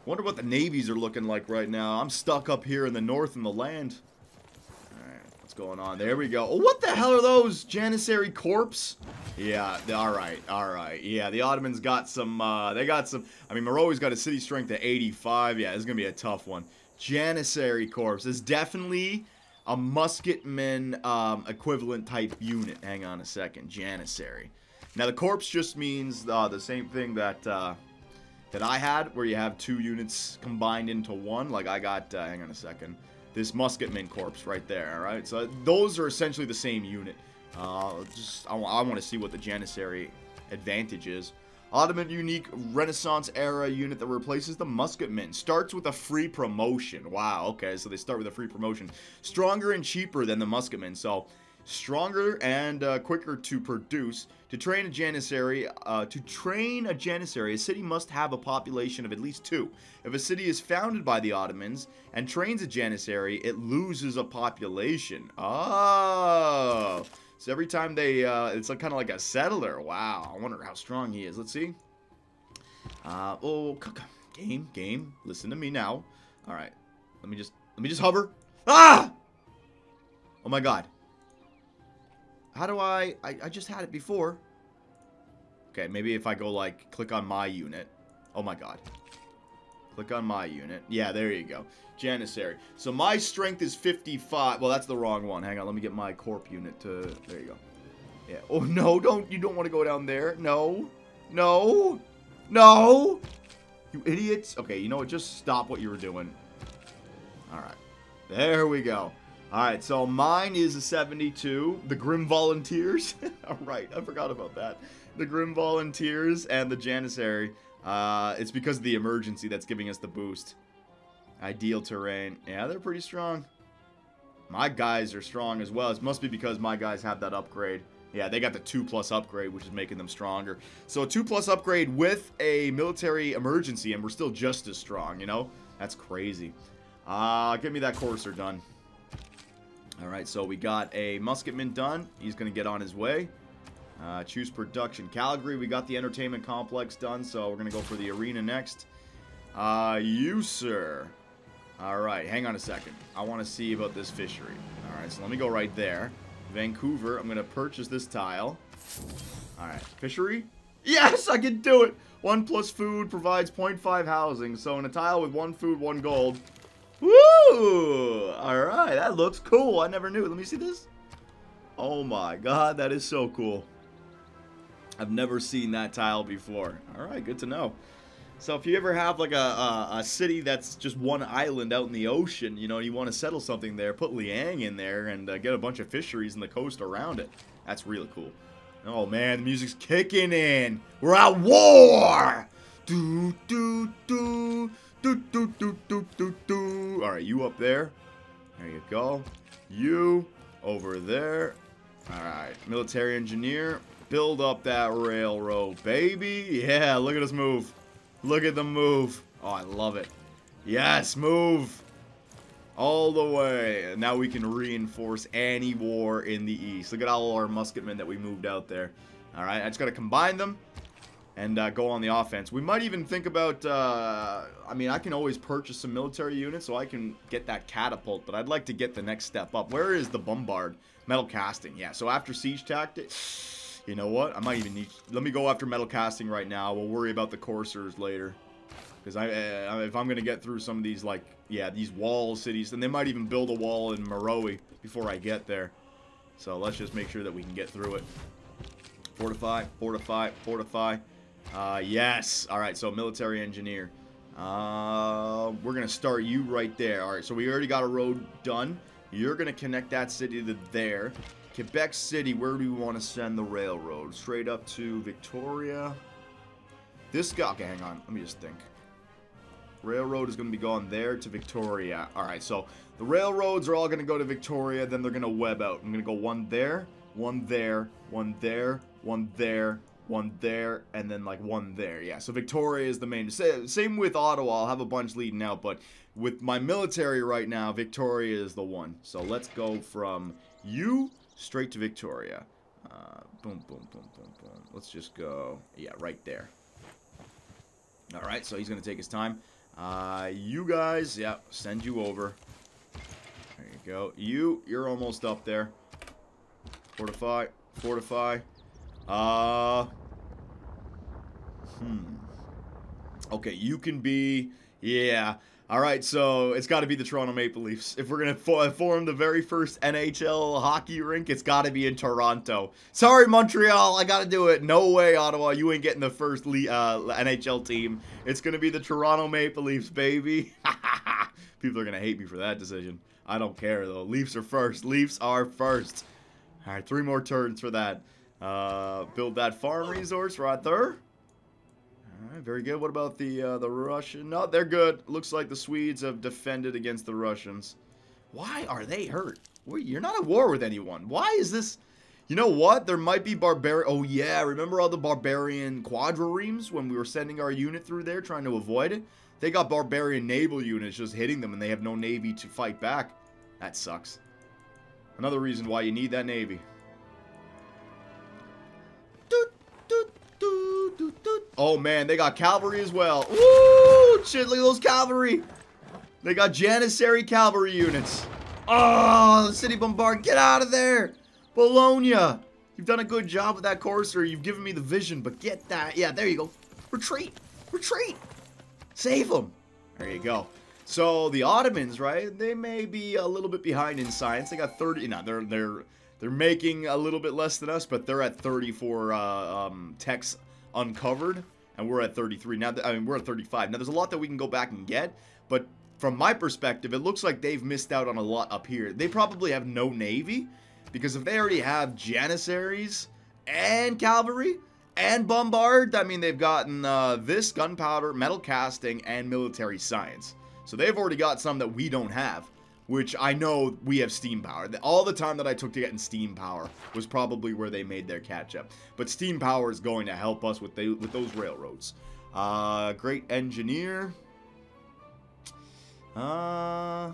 Wonder what the navies are looking like right now. I'm stuck up here in the north in the land. Going on? There we go. Oh, what the hell are those? Janissary corpse? Yeah, alright, alright. Yeah, the Ottomans got some, uh, they got some, I mean, Meroe's got a city strength of 85. Yeah, it's gonna be a tough one. Janissary corpse is definitely a musketman um, equivalent type unit. Hang on a second. Janissary. Now, the corpse just means uh, the same thing that... Uh, that I had, where you have two units combined into one. Like I got, uh, hang on a second, this Musketman Corpse right there, alright? So those are essentially the same unit. Uh, just, I, I want to see what the Janissary advantage is. Ottoman unique Renaissance era unit that replaces the Musketmen. Starts with a free promotion. Wow, okay, so they start with a free promotion. Stronger and cheaper than the Musketmen, so stronger and uh, quicker to produce. To train a janissary, uh, to train a janissary, a city must have a population of at least two. If a city is founded by the Ottomans and trains a janissary, it loses a population. Oh, so every time they, uh, it's kind of like a settler. Wow, I wonder how strong he is. Let's see. Uh, oh, game, game. Listen to me now. All right, let me just, let me just hover. Ah! Oh my God. How do I, I... I just had it before. Okay, maybe if I go, like, click on my unit. Oh, my God. Click on my unit. Yeah, there you go. Janissary. So my strength is 55. Well, that's the wrong one. Hang on, let me get my corp unit to... There you go. Yeah. Oh, no, don't... You don't want to go down there. No. No. No. You idiots. Okay, you know what? Just stop what you were doing. All right. There we go. Alright, so mine is a 72. The Grim Volunteers. Alright, I forgot about that. The Grim Volunteers and the Janissary. Uh, it's because of the emergency that's giving us the boost. Ideal terrain. Yeah, they're pretty strong. My guys are strong as well. It must be because my guys have that upgrade. Yeah, they got the 2 plus upgrade, which is making them stronger. So a 2 plus upgrade with a military emergency, and we're still just as strong, you know? That's crazy. Uh, get me that courser done. Alright, so we got a musketman done. He's going to get on his way. Uh, choose production. Calgary, we got the entertainment complex done, so we're going to go for the arena next. Uh, you, sir. Alright, hang on a second. I want to see about this fishery. Alright, so let me go right there. Vancouver, I'm going to purchase this tile. Alright, fishery? Yes, I can do it! One plus food provides 0.5 housing, so in a tile with one food, one gold, Woo! Alright, that looks cool. I never knew. Let me see this. Oh my god, that is so cool. I've never seen that tile before. Alright, good to know. So if you ever have like a, a, a, city that's just one island out in the ocean, you know, you want to settle something there, put Liang in there and uh, get a bunch of fisheries in the coast around it. That's really cool. Oh man, the music's kicking in. We're at war! Do, do, do. Do, do, do, do, do, do. All right, you up there. There you go. You over there. All right, military engineer. Build up that railroad, baby. Yeah, look at us move. Look at them move. Oh, I love it. Yes, move. All the way. Now we can reinforce any war in the east. Look at all our musketmen that we moved out there. All right, I just got to combine them and uh, go on the offense. We might even think about, uh, I mean, I can always purchase some military units so I can get that catapult, but I'd like to get the next step up. Where is the bombard? Metal casting, yeah. So after siege tactic, you know what? I might even need, let me go after metal casting right now. We'll worry about the coursers later. Because I, uh, if I'm going to get through some of these, like, yeah, these wall cities, then they might even build a wall in Meroe before I get there. So let's just make sure that we can get through it. Fortify, fortify, fortify. Uh, yes. All right, so military engineer. Uh, we're going to start you right there. All right, so we already got a road done. You're going to connect that city to there. Quebec City, where do we want to send the railroad? Straight up to Victoria. This guy, okay, hang on. Let me just think. Railroad is going to be going there to Victoria. All right, so the railroads are all going to go to Victoria, then they're going to web out. I'm going to go one there, one there, one there, one there, one there, and then like one there. Yeah, so Victoria is the main. Same with Ottawa. I'll have a bunch leading out, but with my military right now, Victoria is the one. So let's go from you straight to Victoria. Uh, boom, boom, boom, boom, boom. Let's just go. Yeah, right there. All right, so he's going to take his time. Uh, you guys, yeah, send you over. There you go. You, you're almost up there. Fortify, fortify. Uh, hmm. Okay, you can be, yeah. All right, so it's got to be the Toronto Maple Leafs. If we're going to fo form the very first NHL hockey rink, it's got to be in Toronto. Sorry, Montreal, I got to do it. No way, Ottawa, you ain't getting the first uh, NHL team. It's going to be the Toronto Maple Leafs, baby. People are going to hate me for that decision. I don't care, though. Leafs are first. Leafs are first. All right, three more turns for that. Uh, build that farm resource right there. Alright, very good. What about the uh, the Russian? No, they're good. Looks like the Swedes have defended against the Russians. Why are they hurt? You're not at war with anyone. Why is this... You know what? There might be barbarian... Oh, yeah. Remember all the barbarian quadriremes when we were sending our unit through there trying to avoid it? They got barbarian naval units just hitting them and they have no navy to fight back. That sucks. Another reason why you need that navy. Oh, man, they got cavalry as well. Woo! Shit, look at those cavalry. They got Janissary cavalry units. Oh, the city bombard. Get out of there. Bologna. You've done a good job with that courser. You've given me the vision, but get that. Yeah, there you go. Retreat. Retreat. Save them. There you go. So the Ottomans, right? They may be a little bit behind in science. They got 30. No, they're they're they're making a little bit less than us, but they're at 34 uh, um, techs uncovered, and we're at 33. Now, I mean, we're at 35. Now, there's a lot that we can go back and get, but from my perspective, it looks like they've missed out on a lot up here. They probably have no navy, because if they already have Janissaries and cavalry and bombard, I mean, they've gotten uh, this gunpowder, metal casting, and military science. So they've already got some that we don't have which I know we have steam power. All the time that I took to get in steam power was probably where they made their catch up. But steam power is going to help us with the, with those railroads. Uh, great engineer. Uh,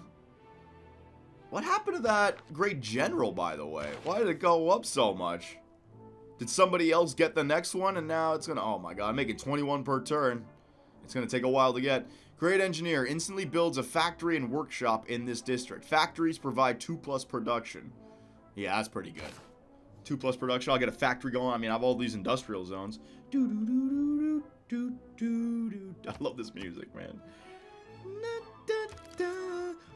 what happened to that great general, by the way? Why did it go up so much? Did somebody else get the next one and now it's gonna, oh my god, I'm making 21 per turn. It's gonna take a while to get. Great engineer instantly builds a factory and workshop in this district. Factories provide 2 plus production. Yeah, that's pretty good. 2 plus production. I'll get a factory going. I mean, I have all these industrial zones. Do do do do do do do. I love this music, man.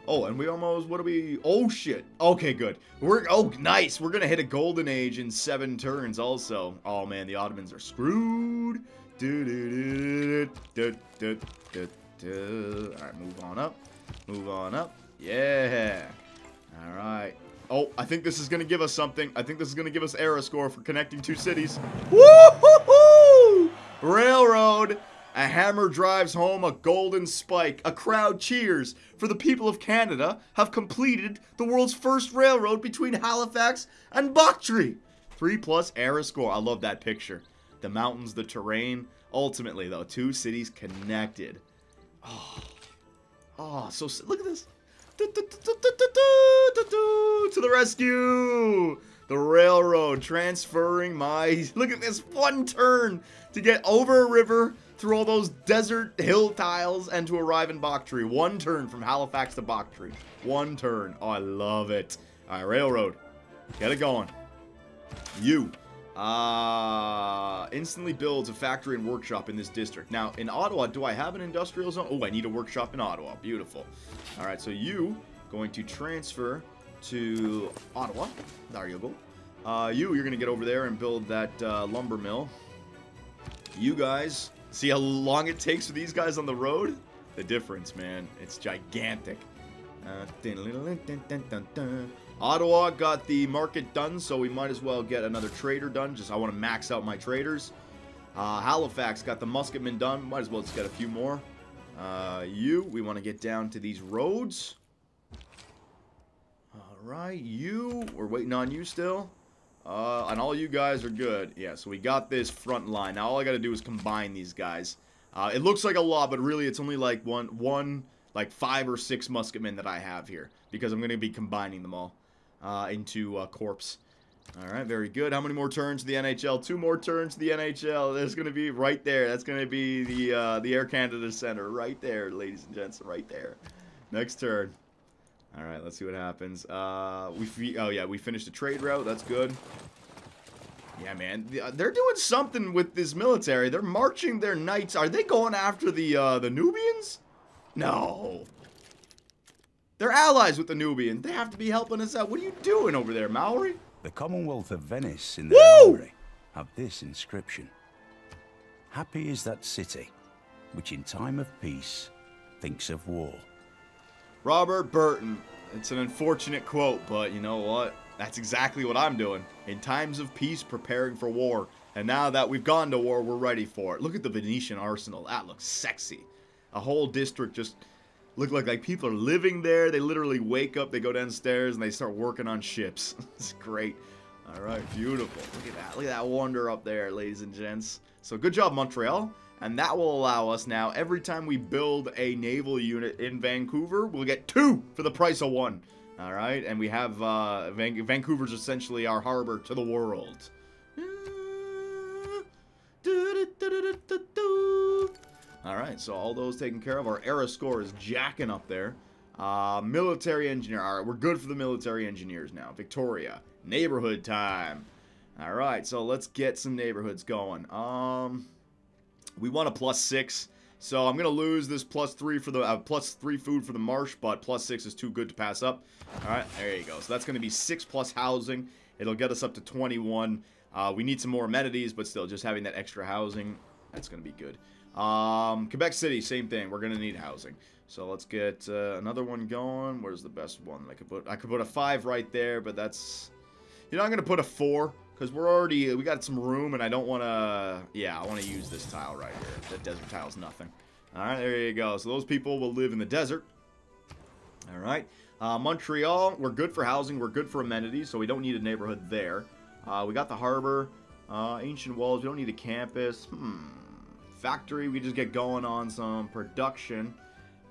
Oh, and we almost, what do we, oh shit. Okay, good. We're, oh, nice. We're gonna hit a golden age in seven turns also. Oh man, the Ottomans are screwed. Do do do do do do do. Alright, move on up. Move on up. Yeah. Alright. Oh, I think this is going to give us something. I think this is going to give us era score for connecting two cities. Woo-hoo-hoo! Railroad. A hammer drives home a golden spike. A crowd cheers, for the people of Canada have completed the world's first railroad between Halifax and Bakhtri. Three plus era score. I love that picture. The mountains, the terrain. Ultimately, though, two cities connected. Oh, oh so look at this. To the rescue! The railroad transferring my... Look at this one turn to get over a river through all those desert hill tiles and to arrive in Bakhtri. One turn from Halifax to Bakhtri. One turn. Oh, I love it. All right, railroad. Get it going. You. Uh, instantly builds a factory and workshop in this district. Now, in Ottawa, do I have an industrial zone? Oh, I need a workshop in Ottawa. Beautiful. All right, so you going to transfer to Ottawa. There you go. Uh, you, you're going to get over there and build that uh, lumber mill. You guys, see how long it takes for these guys on the road? The difference, man. It's gigantic. Uh, Ottawa got the market done, so we might as well get another trader done. Just I want to max out my traders. Uh, Halifax got the musketmen done. Might as well just get a few more. Uh, you, we want to get down to these roads. Alright, you, we're waiting on you still. Uh, and all you guys are good. Yeah, so we got this front line. Now all I gotta do is combine these guys. Uh, it looks like a lot, but really it's only like one, one, like five or six musketmen that I have here. Because I'm gonna be combining them all uh, into uh, corpse. Alright, very good. How many more turns to the NHL? Two more turns to the NHL. There's going to be right there. That's going to be the uh, the Air Canada Center. Right there, ladies and gents. Right there. Next turn. Alright, let's see what happens. Uh, we Oh, yeah, we finished the trade route. That's good. Yeah, man. Uh, they're doing something with this military. They're marching their knights. Are they going after the, uh, the Nubians? No. They're allies with the Nubians. They have to be helping us out. What are you doing over there, Maori? The Commonwealth of Venice in their armory have this inscription. Happy is that city, which in time of peace thinks of war. Robert Burton. It's an unfortunate quote, but you know what? That's exactly what I'm doing. In times of peace, preparing for war. And now that we've gone to war, we're ready for it. Look at the Venetian arsenal. That looks sexy. A whole district just look like like people are living there. They literally wake up, they go downstairs, and they start working on ships. it's great. All right, beautiful. Look at that. Look at that wonder up there, ladies and gents. So good job, Montreal. And that will allow us now, every time we build a naval unit in Vancouver, we'll get two for the price of one. All right, and we have uh, Van Vancouver's essentially our harbor to the world. All right, so all those taken care of. Our era score is jacking up there. Uh, military engineer. All right, we're good for the military engineers now. Victoria. Neighborhood time. All right, so let's get some neighborhoods going. Um, we want a plus six. So I'm to lose this plus three for the uh, plus three food for the marsh, but plus six is too good to pass up. All right, there you go. So that's to be six plus housing. It'll get us up to 21. Uh, we need some more amenities, but still, just having that extra housing, that's to be good. Um, Quebec City, same thing. We're gonna need housing. So let's get uh, another one going. Where's the best one? I could put I could put a five right there, but that's you know I'm gonna put a four because we're already we got some room and I don't want to yeah I want to use this tile right here. That desert tile's nothing. All right, there you go. So those people will live in the desert. All right, uh, Montreal, we're good for housing. We're good for amenities, so we don't need a neighborhood there. Uh, we got the harbor, uh, ancient walls. We don't need a campus. Hmm factory. We just get going on some production.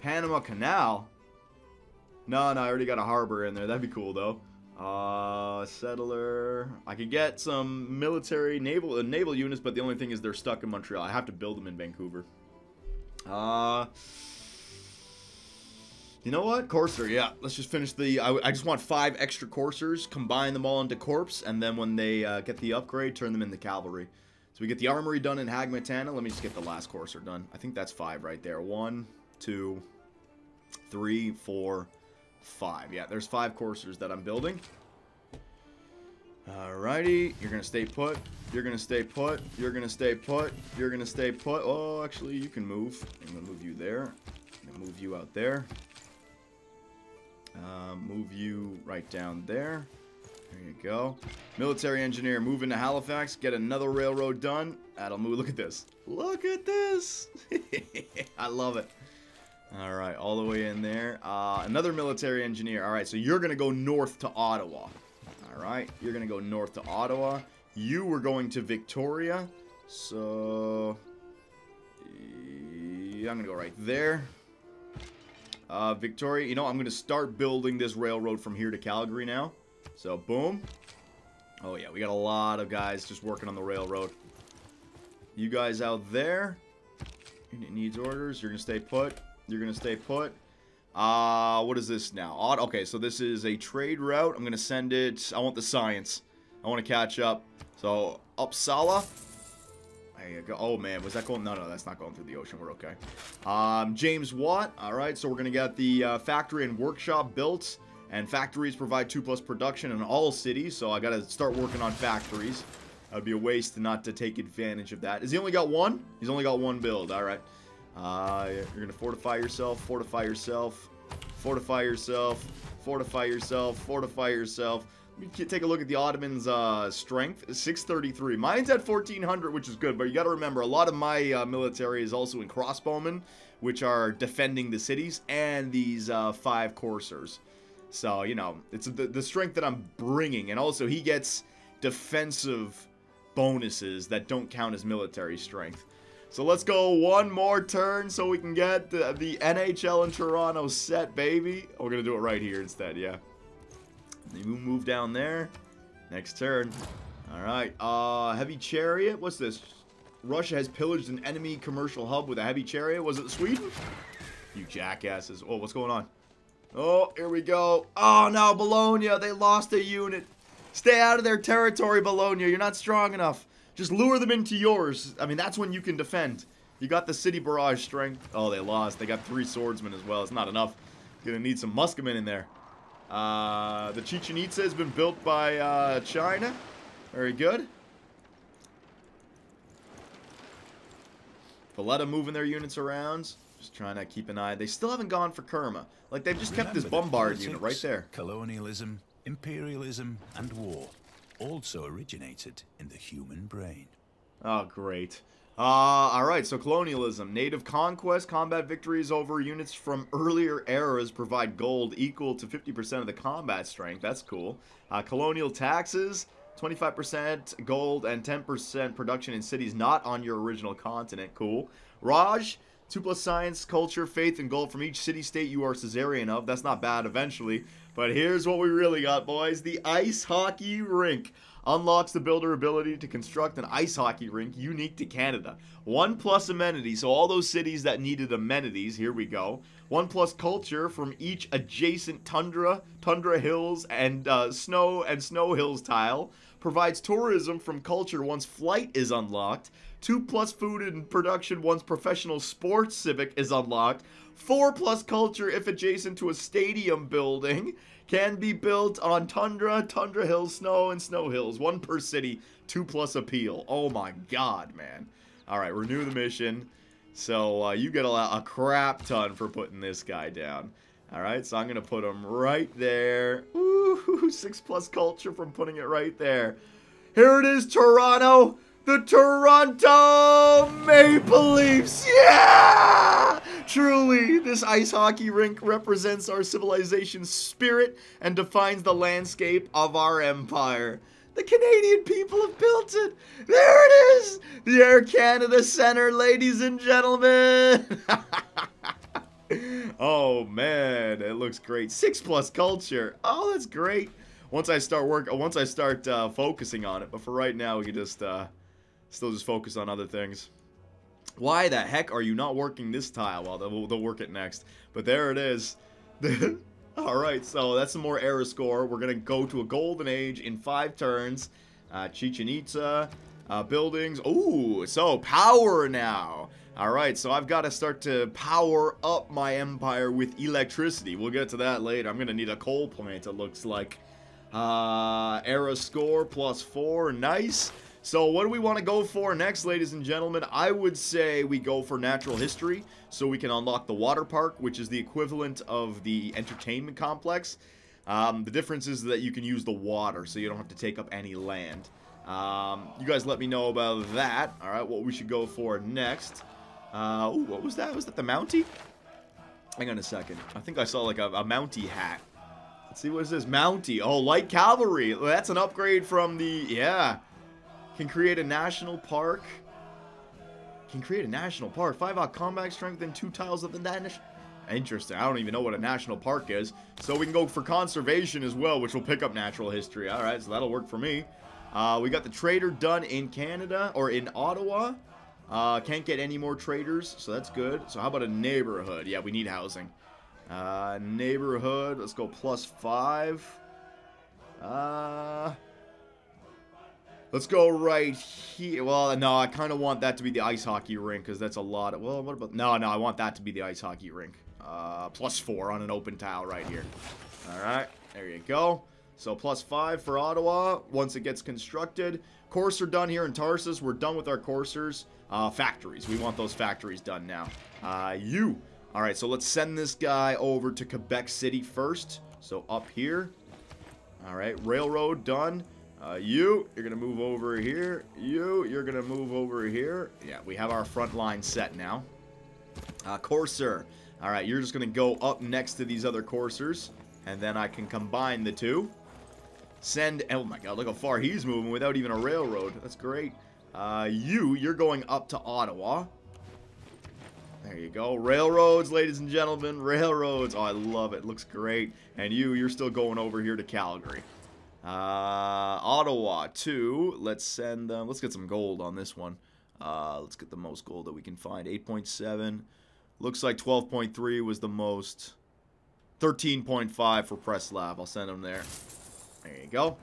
Panama Canal. No, no, I already got a harbor in there. That'd be cool, though. Uh, settler. I could get some military naval uh, naval units, but the only thing is they're stuck in Montreal. I have to build them in Vancouver. Uh, you know what? Courser, yeah. Let's just finish the... I, I just want five extra coursers, combine them all into corpse, and then when they uh, get the upgrade, turn them into cavalry. So we get the armory done in Hagmatana. Let me just get the last courser done. I think that's five right there. One, two, three, four, five. Yeah, there's five coursers that I'm building. Alrighty, you're gonna stay put. You're gonna stay put. You're gonna stay put. You're gonna stay put. Oh, actually, you can move. I'm gonna move you there. I'm gonna move you out there. Uh, move you right down there. There you go. Military engineer, moving to Halifax, get another railroad done. That'll move. Look at this. Look at this. I love it. All right, all the way in there. Uh, another military engineer. All right, so you're going to go north to Ottawa. All right, you're going to go north to Ottawa. You were going to Victoria. So, I'm going to go right there. Uh, Victoria, you know, I'm going to start building this railroad from here to Calgary now. So, boom. Oh, yeah, we got a lot of guys just working on the railroad. You guys out there. Unit needs orders. You're going to stay put. You're going to stay put. Uh, what is this now? Odd. Okay, so this is a trade route. I'm going to send it. I want the science. I want to catch up. So, Uppsala. There you go. Oh, man. Was that going? No, no, that's not going through the ocean. We're okay. Um, James Watt. All right, so we're going to get the uh, factory and workshop built. And factories provide 2 plus production in all cities, so I gotta start working on factories. That would be a waste not to take advantage of that. Has he only got one? He's only got one build, alright. Uh, you're gonna fortify yourself, fortify yourself, fortify yourself, fortify yourself, fortify yourself. Let me take a look at the Ottomans' uh, strength. 633. Mine's at 1400, which is good, but you gotta remember, a lot of my uh, military is also in crossbowmen, which are defending the cities, and these uh, five coursers. So, you know, it's the, the strength that I'm bringing, and also he gets defensive bonuses that don't count as military strength. So let's go one more turn so we can get the, the NHL in Toronto set, baby. Oh, we're going to do it right here instead, yeah. You move down there. Next turn. Alright, uh, heavy chariot. What's this? Russia has pillaged an enemy commercial hub with a heavy chariot. Was it Sweden? You jackasses. Oh, what's going on? Oh, here we go. Oh, no, Bologna. They lost a unit. Stay out of their territory, Bologna. You're not strong enough. Just lure them into yours. I mean, that's when you can defend. You got the city barrage strength. Oh, they lost. They got three swordsmen as well. It's not enough. Gonna need some musketmen in there. Uh, the Chichen Itza has been built by uh, China. Very good. Valletta moving their units around. Just trying to keep an eye. They still haven't gone for Kerma. Like, they've just kept this bombard unit right there. Colonialism, imperialism, and war also originated in the human brain. Oh, great. Uh, alright, so colonialism. Native conquest, combat victories over units from earlier eras provide gold equal to 50% of the combat strength. That's cool. Uh, colonial taxes, 25% gold and 10% production in cities not on your original continent. Cool. Raj, 2 plus science, culture, faith, and gold from each city-state you are Suzerain of. That's not bad eventually. But here's what we really got, boys. The ice hockey rink unlocks the builder ability to construct an ice hockey rink unique to Canada. One plus amenities, so all those cities that needed amenities, here we go. One plus culture from each adjacent tundra, tundra hills, and uh, snow and snow hills tile. Provides tourism from culture once flight is unlocked. Two plus food and production once professional sports civic is unlocked. Four plus culture if adjacent to a stadium building can be built on Tundra, Tundra Hills, Snow, and Snow Hills. One per city, two plus appeal. Oh my god, man. Alright, renew the mission. So uh, you get a, a crap ton for putting this guy down. Alright, so I'm going to put him right there. Ooh, six plus culture from putting it right there. Here it is, Toronto the Toronto Maple Leafs. Yeah! Truly, this ice hockey rink represents our civilization's spirit and defines the landscape of our empire. The Canadian people have built it. There it is. The Air Canada Center, ladies and gentlemen. oh man, it looks great. Six plus culture. Oh, that's great. Once I start work, once I start uh, focusing on it, but for right now, we can just uh, Still just focus on other things. Why the heck are you not working this tile? Well, they'll, they'll work it next. But there it is. Alright, so that's some more era score. We're going to go to a golden age in five turns. Uh, Chichen Itza, uh, buildings. Ooh, so power now. Alright, so I've got to start to power up my empire with electricity. We'll get to that later. I'm going to need a coal plant, it looks like. Uh, era score plus four. Nice. So what do we want to go for next, ladies and gentlemen? I would say we go for natural history, so we can unlock the water park, which is the equivalent of the entertainment complex. Um, the difference is that you can use the water, so you don't have to take up any land. Um, you guys let me know about that. All right, what we should go for next. Uh, ooh, what was that? Was that the Mountie? Hang on a second. I think I saw like a, a Mountie hat. Let's see, what is this? Mountie. Oh, light cavalry. That's an upgrade from the, yeah. Can create a national park. Can create a national park. 5 out combat strength and 2 tiles of the national... Interesting. I don't even know what a national park is. So we can go for conservation as well, which will pick up natural history. Alright, so that'll work for me. Uh, we got the trader done in Canada, or in Ottawa. Uh, can't get any more traders, so that's good. So how about a neighborhood? Yeah, we need housing. Uh, neighborhood, let's go plus five. Uh, Let's go right here. Well, no, I kind of want that to be the ice hockey rink because that's a lot. Of, well, what about... No, no, I want that to be the ice hockey rink. Uh, plus four on an open tile right here. Alright, there you go. So plus 5 for Ottawa once it gets constructed. Courser done here in Tarsus. We're done with our coursers. Uh, factories. We want those factories done now. Uh, you. Alright, so let's send this guy over to Quebec City first. So up here. Alright, railroad done. Uh, you, you're going to move over here. You, you're going to move over here. Yeah, we have our front line set now. Uh, Courser. Alright, you're just going to go up next to these other coursers. And then I can combine the two. Send, oh my god, look how far he's moving without even a railroad. That's great. Uh, you, you're going up to Ottawa. There you go. Railroads, ladies and gentlemen. Railroads. Oh, I love it. Looks great. And you, you're still going over here to Calgary. Uh, Ottawa, too. Let's send them. Let's get some gold on this one. Uh, let's get the most gold that we can find. 8.7. Looks like 12.3 was the most. 13.5 for Preslav. I'll send them there. There you go.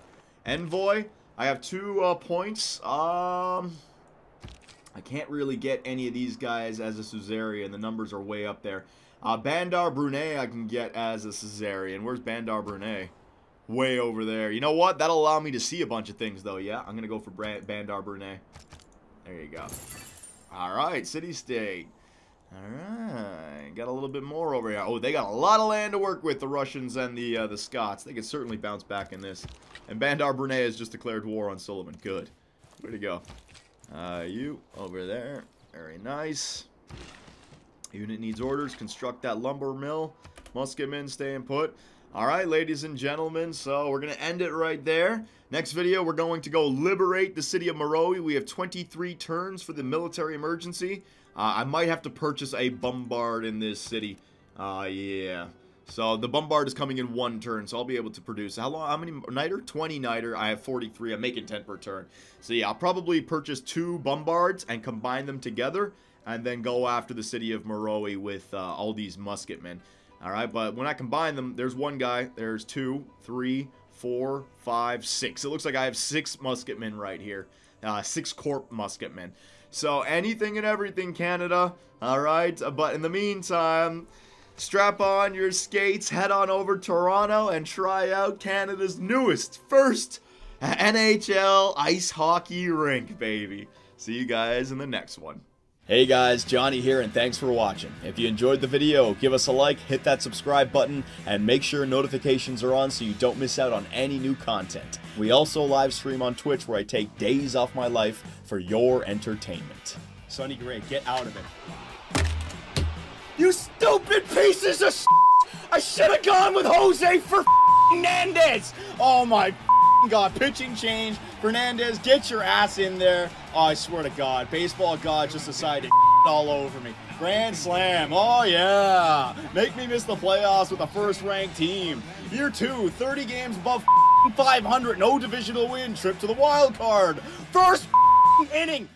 Envoy. I have two uh, points. Um, I can't really get any of these guys as a Suzerain. The numbers are way up there. Uh, Bandar Brunei I can get as a Suzerain. Where's Bandar Brunei? Way over there. You know what? That'll allow me to see a bunch of things, though. Yeah, I'm going to go for Bandar Brunei. There you go. All right, City-State. Alright, got a little bit more over here. Oh, they got a lot of land to work with, the Russians and the uh, the Scots. They could certainly bounce back in this. And Bandar Brunei has just declared war on Suleiman. Good. Way to go. Uh, you, over there. Very nice. Unit needs orders. Construct that lumber mill. Musketmen staying put. Alright, ladies and gentlemen, so we're going to end it right there. Next video, we're going to go liberate the city of Meroe. We have 23 turns for the military emergency. Uh, I might have to purchase a bombard in this city. Uh, yeah. So the bombard is coming in one turn, so I'll be able to produce. How long? How many niter? 20 niter. I have 43. I'm making 10 per turn. So yeah, I'll probably purchase two bombards and combine them together, and then go after the city of Meroe with uh, all these musketmen. All right, but when I combine them, there's one guy. There's two, three, four, five, six. It looks like I have six musketmen right here. Uh, six corps musketmen. So anything and everything, Canada. All right, but in the meantime, strap on your skates, head on over to Toronto, and try out Canada's newest, first NHL ice hockey rink, baby. See you guys in the next one. Hey guys, Johnny here and thanks for watching. If you enjoyed the video, give us a like, hit that subscribe button, and make sure notifications are on so you don't miss out on any new content. We also live stream on Twitch where I take days off my life for your entertainment. Sonny Gray, get out of it. You stupid pieces of I should have gone with Jose for Fernandez! Oh my God, pitching change. Fernandez, get your ass in there. Oh, I swear to God, baseball God just decided to all over me. Grand slam. Oh, yeah. Make me miss the playoffs with a first-ranked team. Year two, 30 games above 500, no divisional win, trip to the wild card. First inning.